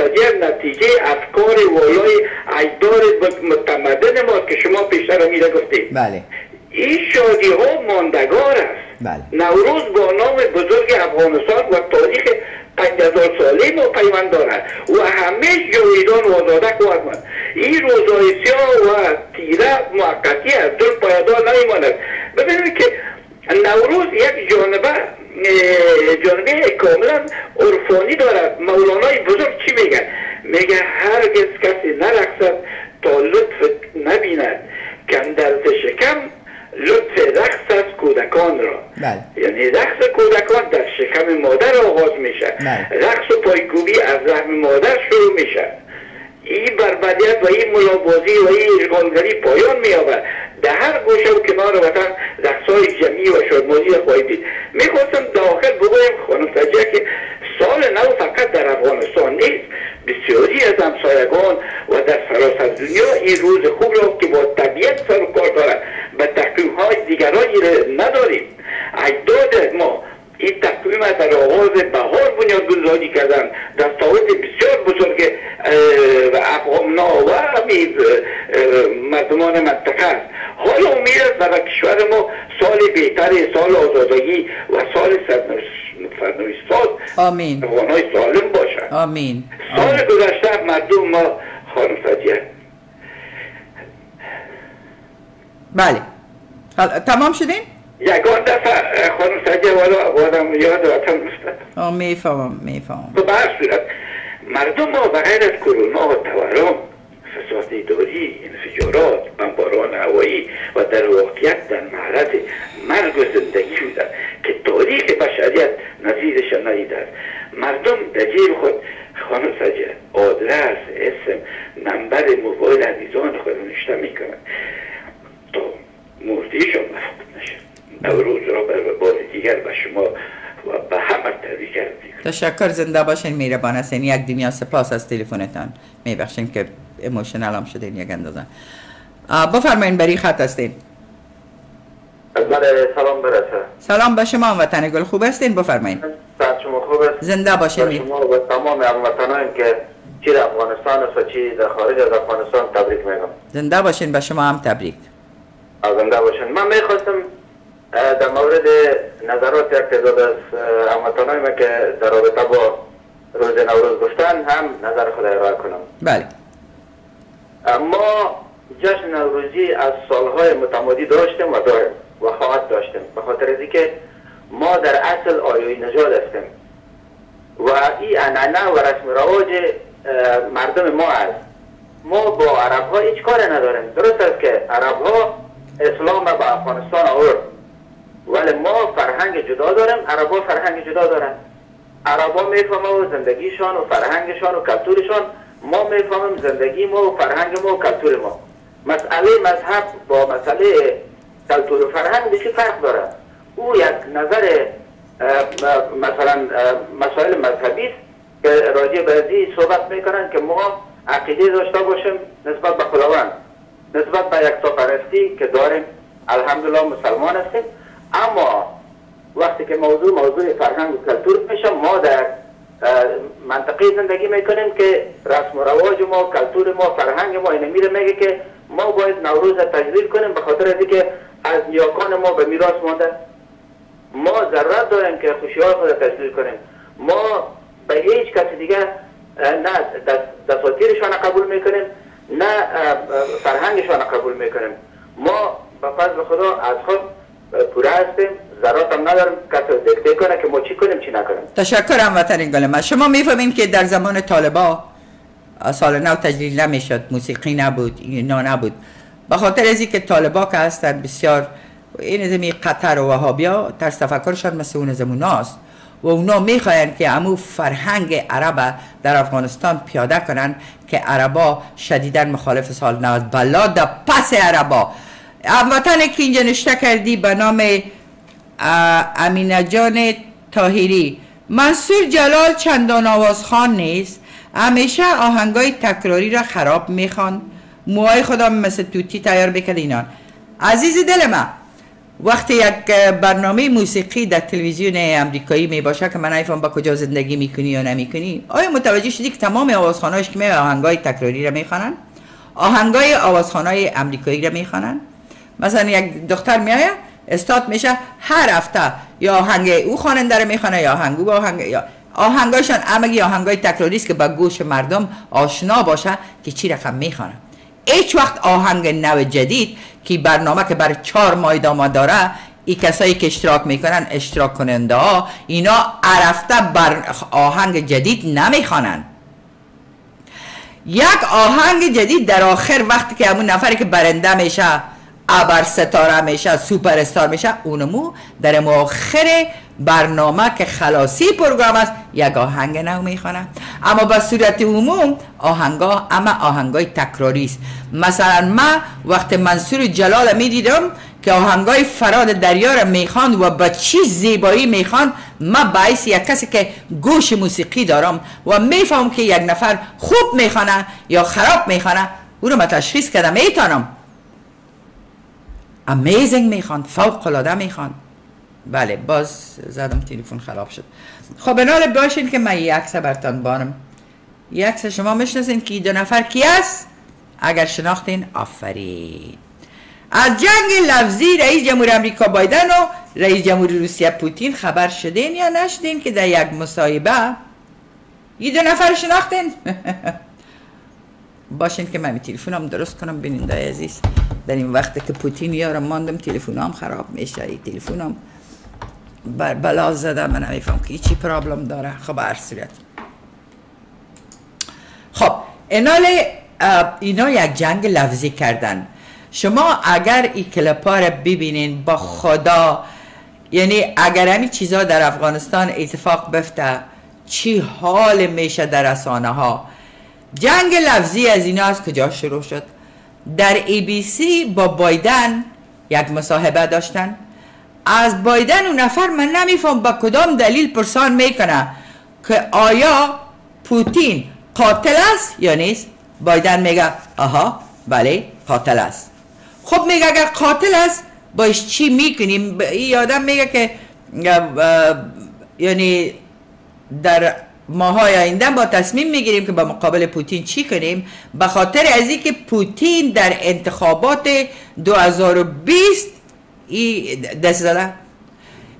نتیجه افکار والای اجدار متمدن ما که شما پیشتر میره گفتید. بله. این شادی ها ماندگار است. بله. نوروز با نام بزرگ افغانستان و تاریخ پنج هزار ساله ما پیوند دارد و همه جاویدان و آزاده ماند. این روزهای سیاه و تیره موقتی است. دل پایدار نمیماند ببینید که نوروز یک جانبه جانبه کاملا عرفانی دارد. مولانای بزرگ چی میگن؟ میگه هرگز کسی نرقصد تا لطف نبیند کندرز شکم لطف رقص از کودکان را. بله. یعنی رقص کودکان در شکم مادر آغاز میشه. بله. رقص و پایکوبی از رحم مادر شروع میشه. این بربدیت و این ملابازی و این اشغالگری پایان میابد در هر گوشه و کنار وطن رقصهای جمعی و شادمانی خواهید دید. می‌خواستم داخل بگویم خانم سجیه که سال نو فقط در افغانستان نیست. بسیاری از همسایگان و در سراسر دنیا این روز خوب را که با طبیعت سر و کار دارد به تقویم های دیگرانی نداریم. اجداد ما این تقویم در آغاز بهار بنیاد گذاری کردن. دستاورد بسیار بزرگ افغانها و مردمان منطقه است. حالا امید است برای کشور ما سال بهتر سال آزادگی و سال سرنوشت آمین. افغانهای سالم باشد آمین. سال گذشته مردم ما خانم فجیه بله. تمام شدین؟ یکان دفعه خانم سجه والا آدم یاد وطن مستد می‌فهمم می‌فهمم. به هر صورت مردم ما بغیر از کرونا و تورم فساد اداری انفجارات بمباران هوایی و در واقعیت در معرض مرگ و زندگی بودن که تاریخ بشریت نظیرش ندیده. است مردم در جیب خود خانم سجه آدرس اسم نمبر موبایل عزیزان خود نشته می‌کنند تا مردیشان مفقود نشه. نوروز را به بار دیگر به شما و به همه تبریک کردیم تشکر زنده باشین میربان هستین. یک دنیا سپاس از تلفنتان. میبخشین که ایموشنال هم شدین یک اندازه. بفرمایین بری خط هستین. بله سلام برسه سلام به شما وطن گل خوب هستین؟ بفرمایین. شما خوب است زنده باشین. شما و تمام هموطنان که چی در افغانستان است و چی در خارج از افغانستان تبریک میگم. زنده باشین به شما هم تبریک. از زنده باشین. من می‌خواستم در مورد نظرات یک تعداد از هموطنان ما که در رابطه با روز نوروز گفتن هم نظر خود ارائه کنم. بله. ما جشن نوروزی از سالهای متمادی داشتیم و داریم و خواهد داشتیم به خاطر از اینکه ما در اصل آیوی نژاد هستیم. و این انعنه و رسم رواج مردم ما است. ما با عرب ها هیچ کار نداریم. درست است که عرب ها اسلام را به افغانستان آورد. ولی ما فرهنگ جدا داریم عرب ها فرهنگ جدا دارن. عرب ها می‌فهمن زندگیشان و فرهنگشان و کلتورشان ما می‌فهمیم زندگی ما و فرهنگ ما و کلتور ما. مسئله مذهب با مسئله کلتور و فرهنگ بسی فرق داره. او یک نظر مثلا مسائل مذهبی است که راجع به صحبت می‌کنن که ما عقیده داشته باشیم نسبت به خداوند نسبت به یک پرستی که داریم. الحمدلله مسلمان هستیم. اما وقتی که موضوع موضوع فرهنگ و کلتور میشه ما در منطقه زندگی می‌کنیم که رسم و رواج ما کلتور ما فرهنگ ما اینه میره میگه که ما باید نوروز تجلیل کنیم به خاطر از اینکه از نیاکان ما به میراث مانده. ما ضرورت داریم که خوشیار خود تجلیل کنیم. ما به هیچ کسی دیگه نه دساتیرشان قبول می‌کنیم نه فرهنگشان قبول می‌کنیم. ما به فضل خدا از خود پوره هستیم. ضرورت هم نداریم کسی دکته کنه که ما چی کنیم چی نکنیم. تشکرم وطن گل من شما می‌فهمین که در زمان طالبا سال نو تجلیل نمی‌شد. موسیقی نبود اینا نبود. به خاطر از که طالبا که هستن بسیار این زمین قطر و وهابیا طرز تفکرشان مثل اون زموناست و اونا می‌خواین که امو فرهنگ عرب در افغانستان پیاده کنن که عربا شدیدا مخالف سال نو بلا پس عربا. هموطن که اینجا نشته کردی به نام امینه جان تاهیری منصور جلال چندان آوازخان نیست. همیشه آهنگای تکراری را خراب می‌خوان. موهای خدا مثل توتی تیار بکرد اینان. عزیز دل من وقتی یک برنامه موسیقی در تلویزیون امریکایی می باشه که من نفهم با کجا زندگی می‌کنی یا نمی‌کنی آیا متوجه شدی که تمام آوازخانهاش که می آهنگای تکراری را می‌خوانن آهنگای آوازخانهای امریکایی را می‌خوانن مثلا یک دختر میایه استاد میشه هر هفته یا آهنگ او خواننده رو می‌خوانه یا آهنگ او آهنگ یا آهنگایشان همگی آهنگای تکراری است که به گوش مردم آشنا باشه که چی رقم می‌خوانه. هیچ وقت آهنگ نو جدید که برنامه که بر چهار ماه ادامه داره ای کسایی که اشتراک می‌کنن اشتراک کننده ها اینا عرفته بر آهنگ جدید نمی‌خوانن. یک آهنگ جدید در آخر وقتی که همون نفری که برنده میشه ابر ستاره میشه سوپر استار میشه. اونمو در آخر برنامه که خلاصی پروگرام است یک آهنگ نو می‌خوانه اما به صورت عموم آهنگا اما آهنگای تکراری است. مثلا من وقت منصور جلال می‌دیدم که آهنگای فراد دریا را می‌خوان و به چی زیبایی می‌خوان من باعث یک کسی که گوش موسیقی دارم و میفهم که یک نفر خوب می‌خوانه یا خراب می‌خوانه او رو من تشخیص کردم. می‌تونم امیزنگ می‌خوان فوق العاده می‌خوان. بله باز زدم تلفن خراب شد. خب بنال باشین که من یک عکس برتان بارم. یک عکس شما می‌شناسین که دو نفر کی است اگر شناختین آفرین. از جنگ لفظی رئیس جمهور امریکا بایدن و رئیس جمهور روسیه پوتین خبر شدین یا نشدین که در یک مصاحبه؟ یه دو نفر شناختین؟ باشین که من تلفنم درست کنم بیننده عزیز. در این وقت که پوتین یارم ماندم تلفنم خراب میشه. تلفنم بر بلا زده. من نمیفهم که چی پرابلم داره. خب هر صورت. خب اینال اینا یک جنگ لفظی کردن. شما اگر این کلپا رو ببینین با خدا یعنی اگر همین چیزا در افغانستان اتفاق بفته چی حال میشه در رسانه ها جنگ لفظی از اینا از کجا شروع شد. در ای بی سی با بایدن یک مصاحبه داشتن. از بایدن اون نفر من نمیفهم با کدام دلیل پرسان می‌کنه که آیا پوتین قاتل است یا نیست. بایدن میگه آها بله قاتل است. خب میگه اگر قاتل است باش چی می‌کنیم؟ این آدم میگه که یعنی در ماهای آینده با تصمیم می‌گیریم که با مقابل پوتین چی کنیم؟ به خاطر از اینکه پوتین در انتخابات 2020 ای دست زده.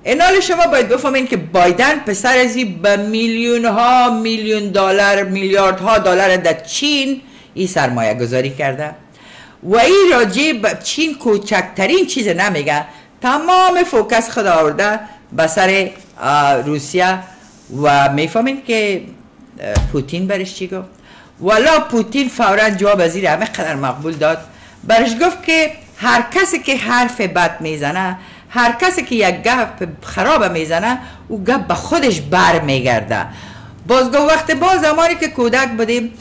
این حال شما باید بفهمین که بایدن پسر ازی به میلیون ها میلیون دلار میلیارد ها دلار در چین ای سرمایه گذاری کرده. و این راجع به چین کوچکترین چیز نمیگه. تمام focus خود آورده به سر روسیه و می‌فهمین که پوتین برش چی گفت؟ ولا پوتین فورا جواب از همه قدر مقبول داد. برش گفت که هر کسی که حرف بد می‌زنه هر کسی که یک گپ خراب می‌زنه او گپ به خودش بر میگرده. باز گفت وقت باز زمانی که کودک بودیم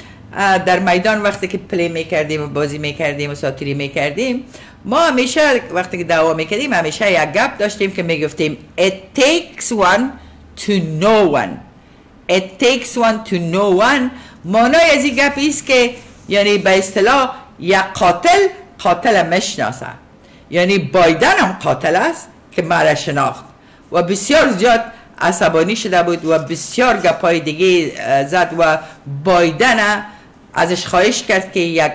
در میدان وقتی که play می‌کردیم و بازی می‌کردیم و ساعتیری می‌کردیم ما همیشه وقتی که دعوا می‌کردیم همیشه یک گپ داشتیم که می‌گفتیم it takes one to know one. It takes one to know one. مانای از این گپ است که یعنی به اصطلاح یک قاتل قاتل مشناسه یعنی بایدن هم قاتل است که مرا شناخت. و بسیار زیاد عصبانی شده بود و بسیار گپای دیگه زد و بایدن ازش خواهش کرد که یک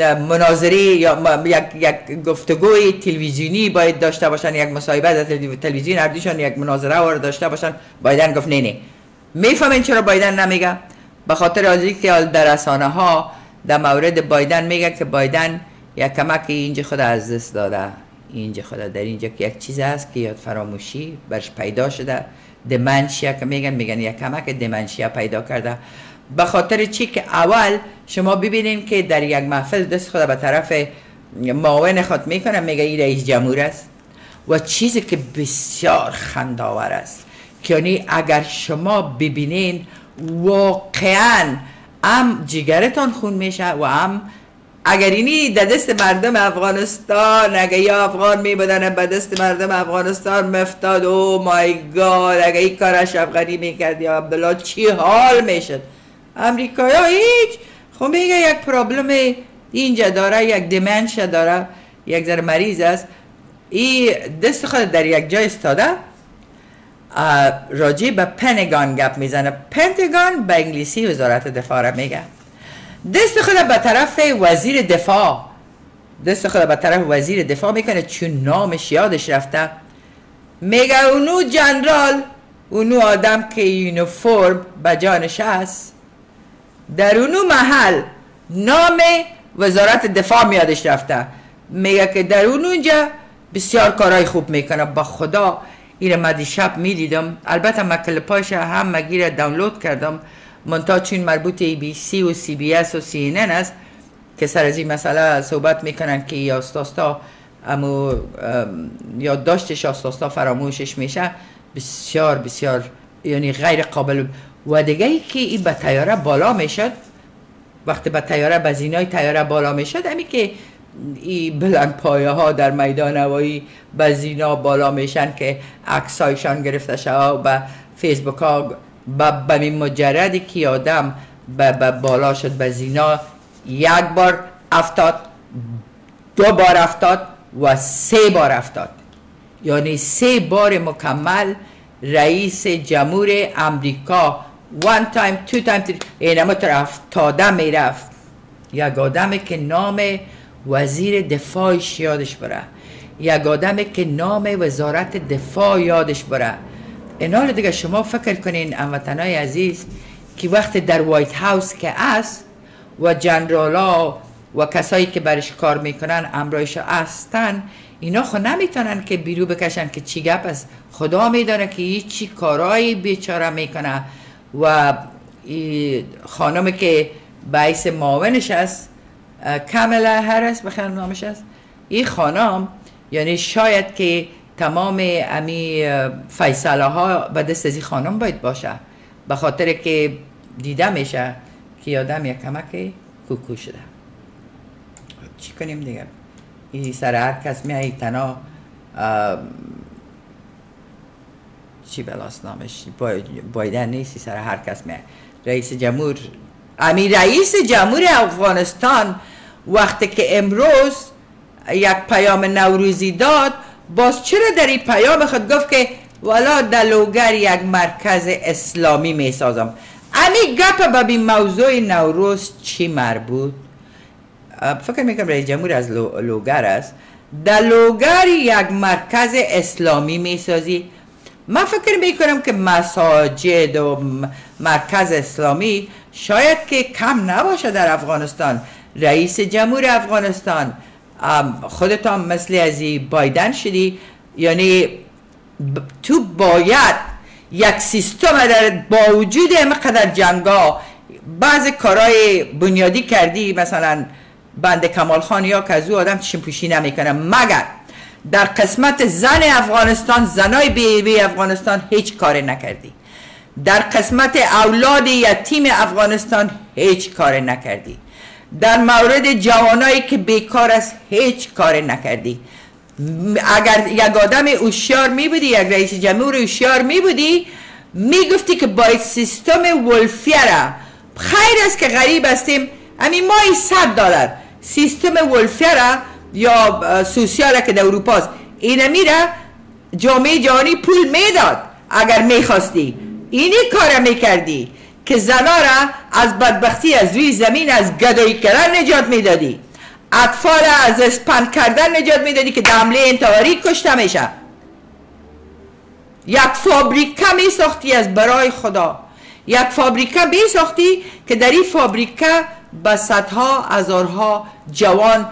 مناظره یا یک, یک گفتگوی تلویزیونی باید داشته باشن یک مصاحبه در تلویزیون اردیشان یک مناظره رو داشته باشن. بایدن گفت نه نه. می‌فهمین چرا بایدن نمیگه؟ به خاطر از که در رسانه ها در مورد بایدن میگه که بایدن یک کمک اینجا خود از دست داده. اینجا خدا در اینجا که یک چیز هست که یاد فراموشی برش پیدا شده. دمنشیا که میگن میگن یک کمک دمنشیا پیدا کرده. به خاطر چی که اول شما ببینین که در یک محفل دست خود به طرف معاون خود می‌کنه میگه این رئیس جمهور است. و چیزی که بسیار خنداور است که یعنی اگر شما ببینین واقعا هم جگرتان خون میشه و هم اگر اینی در دست مردم افغانستان اگر یا افغان می بودن به دست مردم افغانستان مفتاد او مای گاد اگر این کارش افغانی می‌کرد یا عبدالله چی حال می‌شد؟ امریکایا هیچ. خب میگه یک پرابلم اینجا داره یک دیمنشا داره یک ذره مریض است. این دست خود در یک جای استاده. راجی به پنگان گپ می‌زنه. پنتگان به انگلیسی وزارت دفاع را میگه. دست خود به طرف وزیر دفاع. دست خود به طرف وزیر دفاع می‌کنه چون نامش یادش رفته. میگه اونو جنرال اونو آدم که یونیفرم به جانش هست. در اونو محل نام وزارت دفاع میادش رفته. میگه که در اون اونجا بسیار کارهای خوب می‌کنه. با خدا این من شب می‌دیدم. البته من کلپاش هم مگیر دانلود کردم. منتها چون مربوط ای بی سی و سی بی اس و سی این است که سر از این مسئله صحبت می‌کنن که یا استاستا امو داشتش استاستا فراموشش میشه. بسیار بسیار یعنی غیر قابل و دیگه ای که این به تیاره بالا می‌شد وقتی به تیاره به زینای تیاره بالا می‌شد امی که این بلند پایه ها در میدان هوایی به زینا بالا میشن که عکسایشان گرفته شد و به فیسبوک ها به مجردی که آدم به بالا شد به زینا یک بار افتاد دو بار افتاد و سه بار افتاد. یعنی سه بار مکمل رئیس جمهور امریکا one time, two time, three. اینما طرف افتاده می‌رفت یک آدمی که نام وزیر دفاعش یادش بره. یک آدمی که نام وزارت دفاع یادش بره. اینا دیگه شما فکر کنین هموطنای عزیز که وقت در وایت هاوس که است و جنرالا و کسایی که برش کار می‌کنن امرایش هستن اینا خود نمی‌تونن که بیرو بکشن که چی گپ است. خدا میدانه که چی کارایی بیچاره می‌کنه. و خانم که باعث معاونش است کاملا هرس بخیر نامش است. این خانم یعنی شاید که تمام امی فیصله ها به دست از خانم باید باشه. به خاطر که دیده میشه که آدم یک کمک کوکو شده. چی کنیم دیگه؟ این سر هر کس می تنا چی بلاس نامش؟ بایدن نیستی سر هر کس می رئیس جمهور امی رئیس جمهور افغانستان وقتی که امروز یک پیام نوروزی داد باز چرا در این پیام خود گفت که والا دلوگر یک مرکز اسلامی می سازم؟ امی گپ به موضوع نوروز چی مربوط؟ فکر می‌کنم رئیس جمهور از لوگر است. در لوگر یک مرکز اسلامی می‌سازی من فکر می‌کنم که مساجد و مرکز اسلامی شاید که کم نباشه در افغانستان. رئیس جمهور افغانستان. خودتان مثل از بایدن شدی. یعنی تو باید یک سیستم در با وجود قدر جنگا بعض کارهای بنیادی کردی. مثلا بند کمال خان یا که از او آدم چشم پوشی نمی‌کنه. مگر در قسمت زن افغانستان زنای بی افغانستان هیچ کار نکردی. در قسمت اولاد یتیم افغانستان هیچ کار نکردی. در مورد جوانایی که بیکار است هیچ کار نکردی. اگر یک آدم اوشیار می بودی یک رئیس جمهور اوشیار می بودی می گفتی که باید سیستم ولفیره خیر است که غریب هستیم. همین مایی صد دلار سیستم ولفیر یا سوسیال که در اروپا است اینه میره جامعه جهانی پول می‌داد اگر می‌خواستی. اینی کار می‌کردی که زنا را از بدبختی از روی زمین از گدایی کردن نجات می‌دادی. اطفال از اسپند کردن نجات می‌دادی که در حمله انتحاری کشته میشه. یک فابریکه می ساختی از برای خدا. یک فابریکه می ساختی که در این فابریکه به صدها هزارها جوان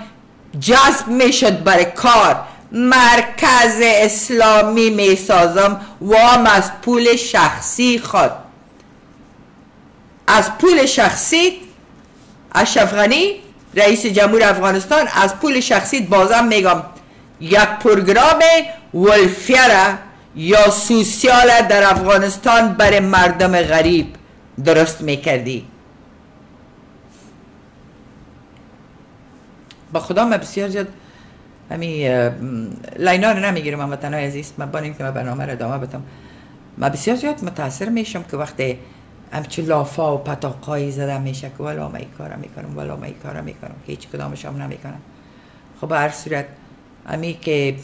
جذب می‌شد برای کار. مرکز اسلامی می سازم وام از پول شخصی خود از پول شخصی اشرف رئیس جمهور افغانستان از پول شخصی بازم میگم. یک پروگرام ولفیر یا سوسیال در افغانستان برای مردم غریب درست می‌کردی. با خدا من بسیار زیاد همی لینا رو نمی‌گیرم هموطنهای عزیز من با که من برنامه رو ادامه بدم من بسیار زیاد متاثر میشم که وقتی همچون لافا و پتاقایی زده میشه که ولا من کارم می‌کنم ولا من کارم می‌کنم که هیچ کدامش هم نمی‌کنم. خب هر صورت امی که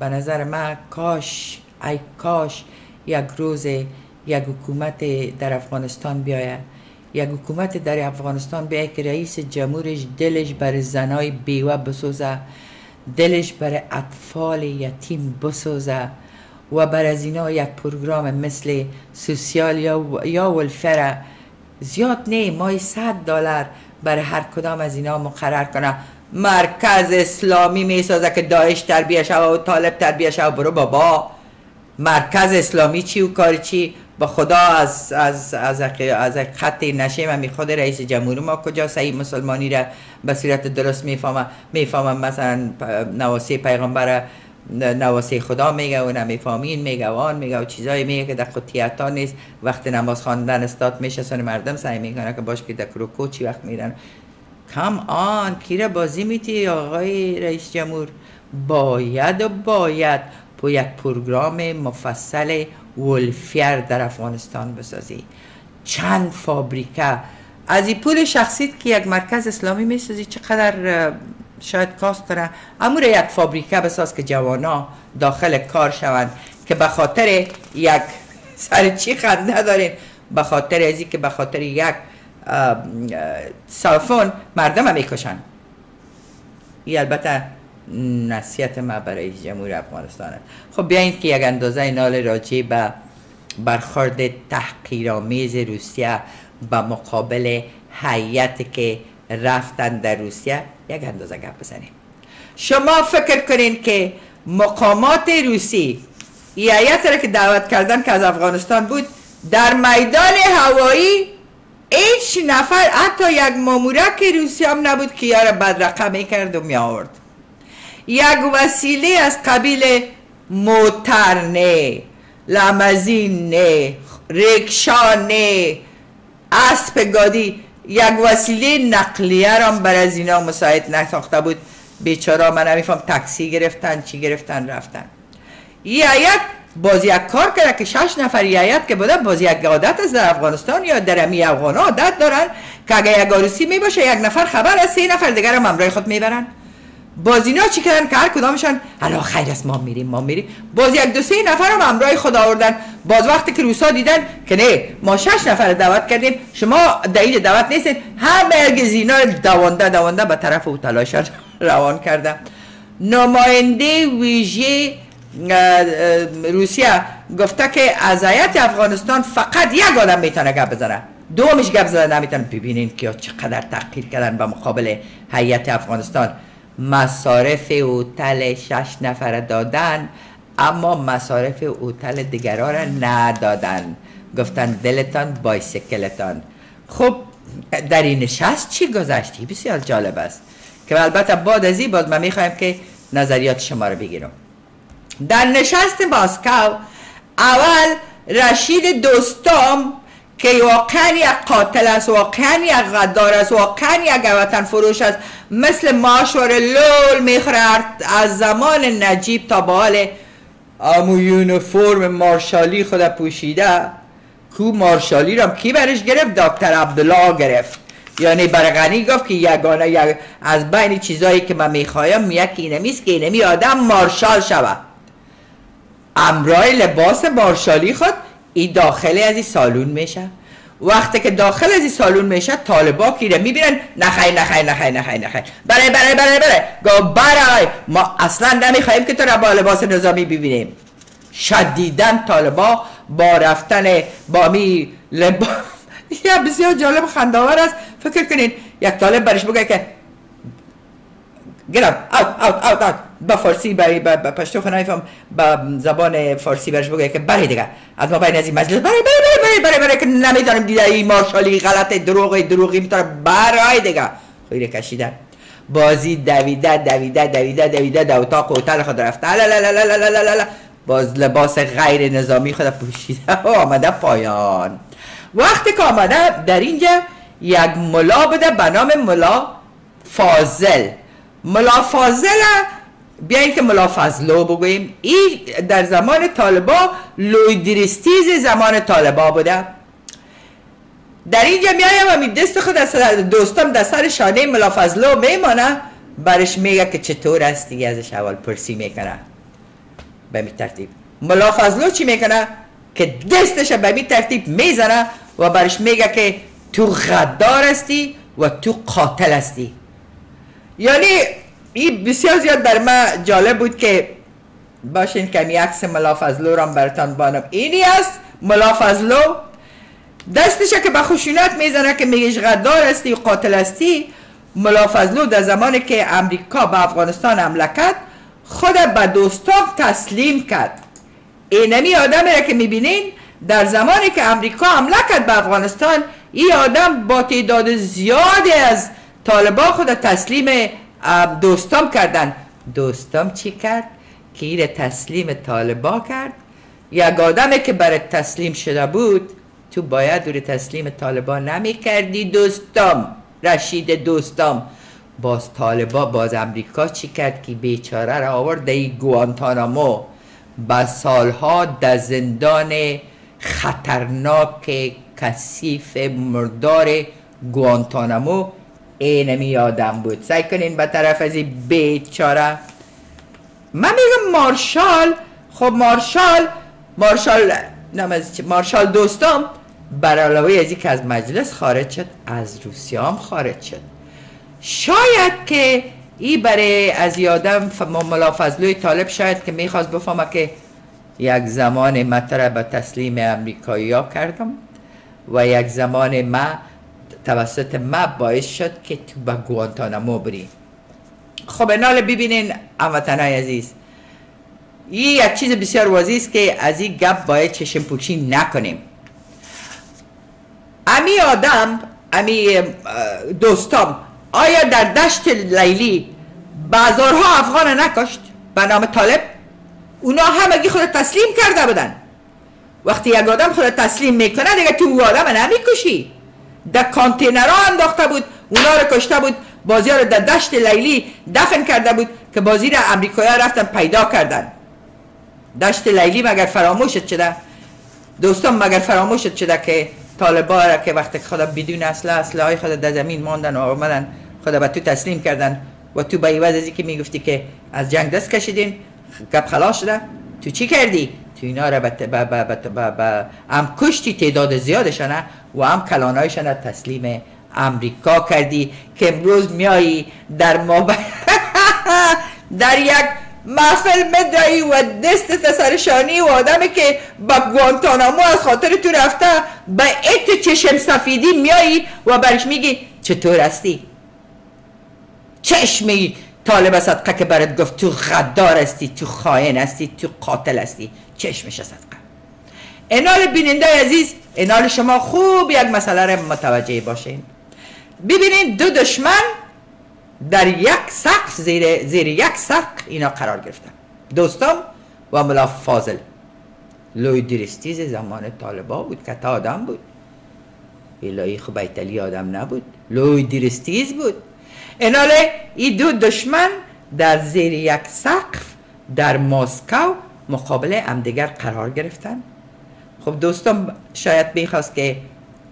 به نظر من کاش ای کاش یک روز یک حکومت در افغانستان بیاید. یک حکومت در افغانستان بیاید که رئیس جمهورش دلش بر زنای بیوه بسوزه دلش بر اطفال یتیم بسوزه و بر از اینا یک پروگرام مثل سوسیال یا, یا ولفر. زیاد نه مای صد دلار برای هر کدام از اینا مقرر کنه. مرکز اسلامی می سازه که داعش تربیه شو و طالب تربیه شو برو بابا. مرکز اسلامی چی و کار چی؟ با خدا از از از از خط نشیم همی خود رئیس جمهور ما کجا صحیح مسلمانی را به صورت درست می‌فهمه؟ می‌فهمم مثلا نواسی پیغمبر نواسی خدا میگه و نمی‌فهمین میگه و آن میگه و چیزایی میگه که در خطیتا نیست. وقت نماز خواندن استاد میشه سن مردم سعی می‌کنه که باش که در کروکو چی وقت میرن. کم آن کی بازی میتی آقای رئیس جمهور؟ باید و باید. با یک پروگرام مفصل ولفیر در افغانستان بسازی. چند فابریکه. از این پول شخصیت که یک مرکز اسلامی می‌سازی چقدر شاید کاست داره امور یک فابریکه بساز که جوانا داخل کار شوند که به خاطر یک سر چی خند ندارین به خاطر ازی که به خاطر یک سالفون مردم هم می‌کشن. البته نصیحت ما برای جمهور افغانستانه. خب بیاین که یک اندازه نال راجع به برخورد تحقیرآمیز روسیه به مقابل حیات که رفتن در روسیه. یک اندازه گپ بزنیم. شما فکر کنین که مقامات روسی ایت را که دعوت کردن که از افغانستان بود در میدان هوایی هیچ نفر حتی یک مامورک روسی هم نبود که یار بدرقه می‌کرد و می آورد یک وسیله از قبیل موتر نه لمزین نه رکشا نه اسب گادی. یک وسیله نقلیه را بر از اینا مساعد نساخته بود. بیچاره من نمیفهم تاکسی گرفتن چی گرفتن رفتن. این آیت باز یک کار کرده که شش نفر آیت که بوده باز یک عادت از در افغانستان یا در امی افغان عادت دارن که اگر یک آروسی می باشه یک نفر خبر از سه نفر دیگر هم همراه خود می‌برن. باز اینا چی کردن؟ که هر کدامشان حالا خیر است ما میریم ما میریم. باز یک دو سه نفر هم همراه خود آوردن. باز وقتی که روسا دیدن که نه ما شش نفر دعوت کردیم. شما دلیل دعوت نیستید. همه هرگز اینا دوانده دوانده به طرف اوتلاشان روان کرده نماینده ویژه روسیه گفته که از افغانستان فقط یک آدم می‌تونه گپ بزنه. دومش گپ زدن نمی‌تونه ببینین که چقدر تحقیر کردن به مقابل هیئت افغانستان. مصارف اوتل شش نفر دادن اما مصارف اوتل دیگرها را ندادن. گفتن دلتان بایسکلتان. خب در این نشست چی گذشتی؟ بسیار جالب است. که البته بعد از این باز من می‌خوایم که نظریات شما رو بگیرم. در نشست ماسکو اول رشید دوستام که واقعا یک قاتل است واقعا یک غدار است واقعا یک وطن فروش است. مثل ماشور لول می‌خورد از زمان نجیب تا به حال امو یونیفرم مارشالی خود پوشیده. کو مارشالی را کی برش گرفت؟ دکتر عبدالله گرفت. یعنی برغنی گفت که یگانه یک از بین چیزایی که من می‌خوایم یکی اینمیست که اینمی آدم مارشال شود. امرای لباس مارشالی خود این داخل از این سالون میشه. وقتی که داخل از این سالون میشه طالبا کیره می‌بینن نخیر نخیر نخیر نخیر نخیر. برای برای برای برای گو برای ما اصلا نمی‌خوایم که تو را با لباس نظامی ببینیم. شدیدن طالبا با رفتن با می لباس یا بسیار جالب خنداور است. فکر کنین یک طالب برش بگه که گرم اوت اوت اوت اوت با فارسی برای با پشتو خنایفم با زبان فارسی برش بگه که برای دیگه. از ما بین از این مجلس. برای برای برای برای برای که نمی‌دانم دیده این مارشالی غلط دروغی دروغی می‌تونه برای دیگه. خیلی کشیدن. بازی دویده دویده دویده دویده در اتاق هتل خود رفته لا باز لباس غیر نظامی خود پوشیده. و آمده پایان. وقتی که آمده در اینجا یک ملا بده به نام ملا فاضل. ملا فاضل بیایید که ملا فضلو بگوییم. این در زمان طالبا لویدریستیز زمان طالبا بوده. در اینجا میایم همین دست خود دوستم در سر شانه ملا فضلو میمانه. برش میگه که چطور است دیگه ازش اول پرسی می‌کنه. به می ترتیب. ملا فضلو چی می‌کنه؟ که دستش به می ترتیب می‌زنه و برش میگه که تو غدار هستی و تو قاتل هستی. یعنی این بسیار زیاد در ما جالب بود که باشین کمی عکس ملافظلو را برتان بانم. اینی است ملافظلو دستش که به خشونت می‌زنه که میگش غدار هستی و قاتل هستی ملافظلو در زمانی که امریکا به افغانستان حمله کرد خود به دوستان تسلیم کرد. اینمی آدم را که می‌بینین در زمانی که امریکا حمله کرد به افغانستان این آدم با تعداد زیادی از طالبان خود تسلیم دوستام کردن دوستام چی کرد؟ که تسلیم طالبا کرد. یک آدمی که برای تسلیم شده بود تو باید دوری تسلیم طالبا نمی کردی دوستام. رشید دوستام. باز طالبا باز امریکا چی کرد که بیچاره را آورد؟ در گوانتانامو. با سالها در زندان خطرناک کثیف مردار گوانتانامو اینمی آدم بود. سعی کنین به طرف از این بیچاره من میگم مارشال. خب مارشال مارشال مارشال دوستم. بر علاوه از که از مجلس خارج شد از روسیه هم خارج شد. شاید که ای برای از یادم ملافظلوی طالب شاید که می‌خواست بفهمه که یک زمان ما به تسلیم امریکایی ها کردم و یک زمان ما توسط ما باعث شد که تو به گوانتانامو بریم خب انال ببینین هموطنای عزیز. این یک چیز بسیار واضح است که از این گپ باید چشم پوچی نکنیم. امی آدم امی دوستام آیا در دشت لیلی بازارها افغان نکشت؟ به نام طالب؟ اونا همگی خود تسلیم کرده بودن. وقتی یک آدم خود تسلیم می‌کنه دیگه تو آدم نمی‌کشی. در کانتینرها انداخته بود اونا رو کشته بود. بازی ها رو در دشت لیلی دفن کرده بود که بازی را امریکایی رفتن پیدا کردن. دشت لیلی مگر فراموشت شده دوستان مگر فراموشت شده که طالبا را که وقتی خدا بدون اصله اصله های خود در زمین ماندن و آمدن خدا به تو تسلیم کردن و تو به عوض از که می‌گفتی که از جنگ دست کشیدین گپ خلاص شده. تو چی کردی؟ تو اینا را به هم کشتی تعداد زیادشانه و هم کلانایشان تسلیم امریکا کردی که امروز میایی در ما در یک محفل مدعی و دست سرشانی و آدمی که با گوانتانامو از خاطر تو رفته به ات چشم سفیدی میایی و برش میگی چطور هستی؟ چشمی طالب صدقه که برات گفت تو غدار هستی تو خائن هستی تو قاتل هستی. چشمش صدقه. انال بیننده عزیز انال شما خوب یک مسئله رو متوجه باشین. ببینین دو دشمن در یک سقف زیر, زیر یک سقف اینا قرار گرفتن. دوستان و ملا فاضل. لوی درستیز زمان طالبا بود که تا آدم بود. الهی خب بیتلی آدم نبود. لوی درستیز بود. اناله این دو دشمن در زیر یک سقف در ماسکو مقابل همدیگر قرار گرفتن. خب دوستان شاید می‌خواست که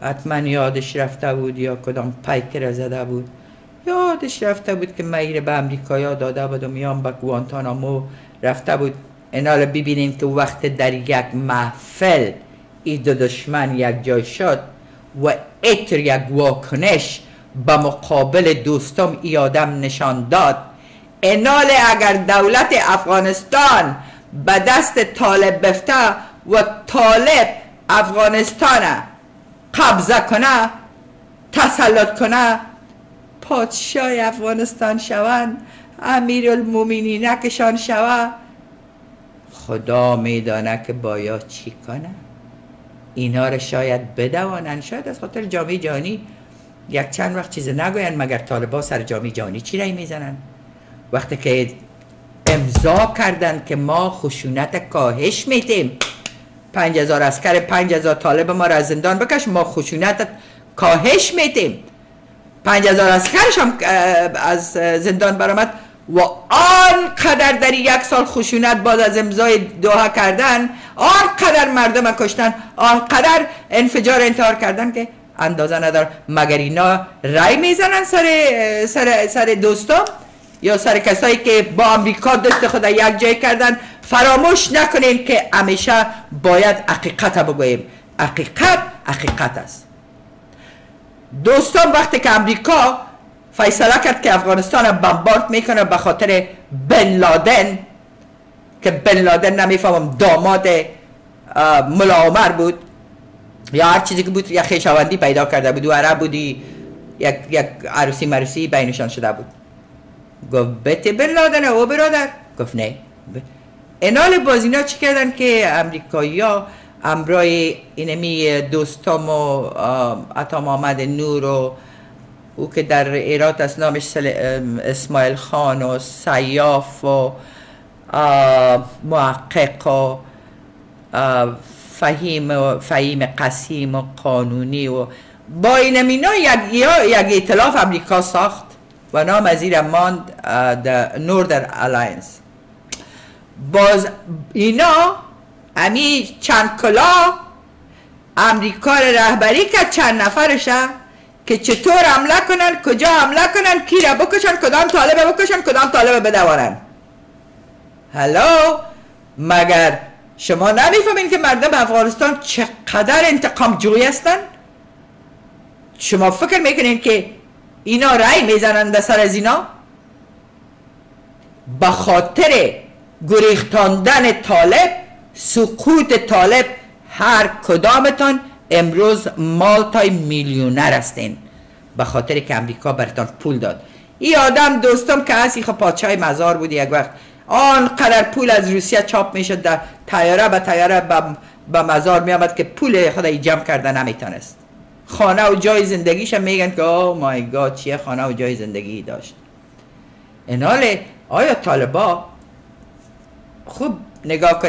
حتما یادش رفته بود یا کدام پیک را زده بود. یادش رفته بود که میر به امریکایا داده بود و میان به گوانتانامو رفته بود. اینا ببینین که وقت در یک محفل ای دو دشمن یک جای شد و اتر یک واکنش به مقابل دوستم ای آدم نشان داد. انال اگر دولت افغانستان به دست طالب بفته و طالب افغانستان قبضه کنه تسلط کنه پادشاه افغانستان شوند امیر المومینی نکشان شوه. خدا میدانه که باید چی کنه. اینا رو شاید بدوانن شاید از خاطر جامعه جانی یک چند وقت چیز نگوین مگر طالبا سر جامعه جانی چی رای می‌زنن وقتی که امضا کردن که ما خشونت کاهش میتیم پنج هزار اسکر پنج هزار طالب ما را از زندان بکش ما خشونت کاهش میتیم پنج هزار اسکرش هم از زندان برآمد. و آنقدر در یک سال خشونت بعد از امضای دوها کردن آنقدر مردم کشتن آنقدر انفجار انتحار کردن که اندازه ندار. مگر اینا رای می‌زنن سر, سر, سر دوستا یا سر کسایی که با امریکا دست خود یک جای کردن فراموش نکنیم که همیشه باید حقیقت بگوییم. حقیقت حقیقت است. دوستان وقتی که امریکا فیصله کرد که افغانستان بمبارد می‌کنه به خاطر بن لادن که بن لادن نمی‌فهمم داماد ملا عمر بود یا هر چیزی که بود یا خیشاوندی پیدا کرده بود. و عرب بودی یک, یک عروسی مرسی بینشان شده بود. گفت بت بن لادن او برادر. گفت نه. انال بازینا چی کردن که امریکایی ها امرای اینمی دوستام و عطا محمد نور و او که در ایرات از نامش اسماعیل خان و سیاف و محقق و فهیم و فهیم قسیم و قانونی و با این مینا یک, یک ائتلاف امریکا ساخت. و نام ماند Northern Alliance باز اینا امی چند کلا امریکا رهبری کرد چند نفرشه که چطور حمله کنن کجا حمله کنن کی را بکشن کدام طالب بکشن کدام طالب بدوارن hello مگر شما نمی‌فهمین که مردم افغانستان چقدر انتقام جوی هستن؟ شما فکر می‌کنین که اینا رای می‌زنن در سر از اینا؟ به خاطر گریختاندن طالب سقوط طالب هر کدامتان امروز مالتای میلیونر هستین. به خاطر که امریکا برتان پول داد. این آدم دوستم که هستی خب پادشاه مزار بود یک وقت. آنقدر پول از روسیه چاپ می‌شد در تیاره به تیاره به مزار می آمد که پول خود جمع کرده نمی‌تونست. خانه و جای زندگیش میگن که او مای گاد چیه خانه و جای زندگی داشت. انال آیا طالبا خوب نگاه کنید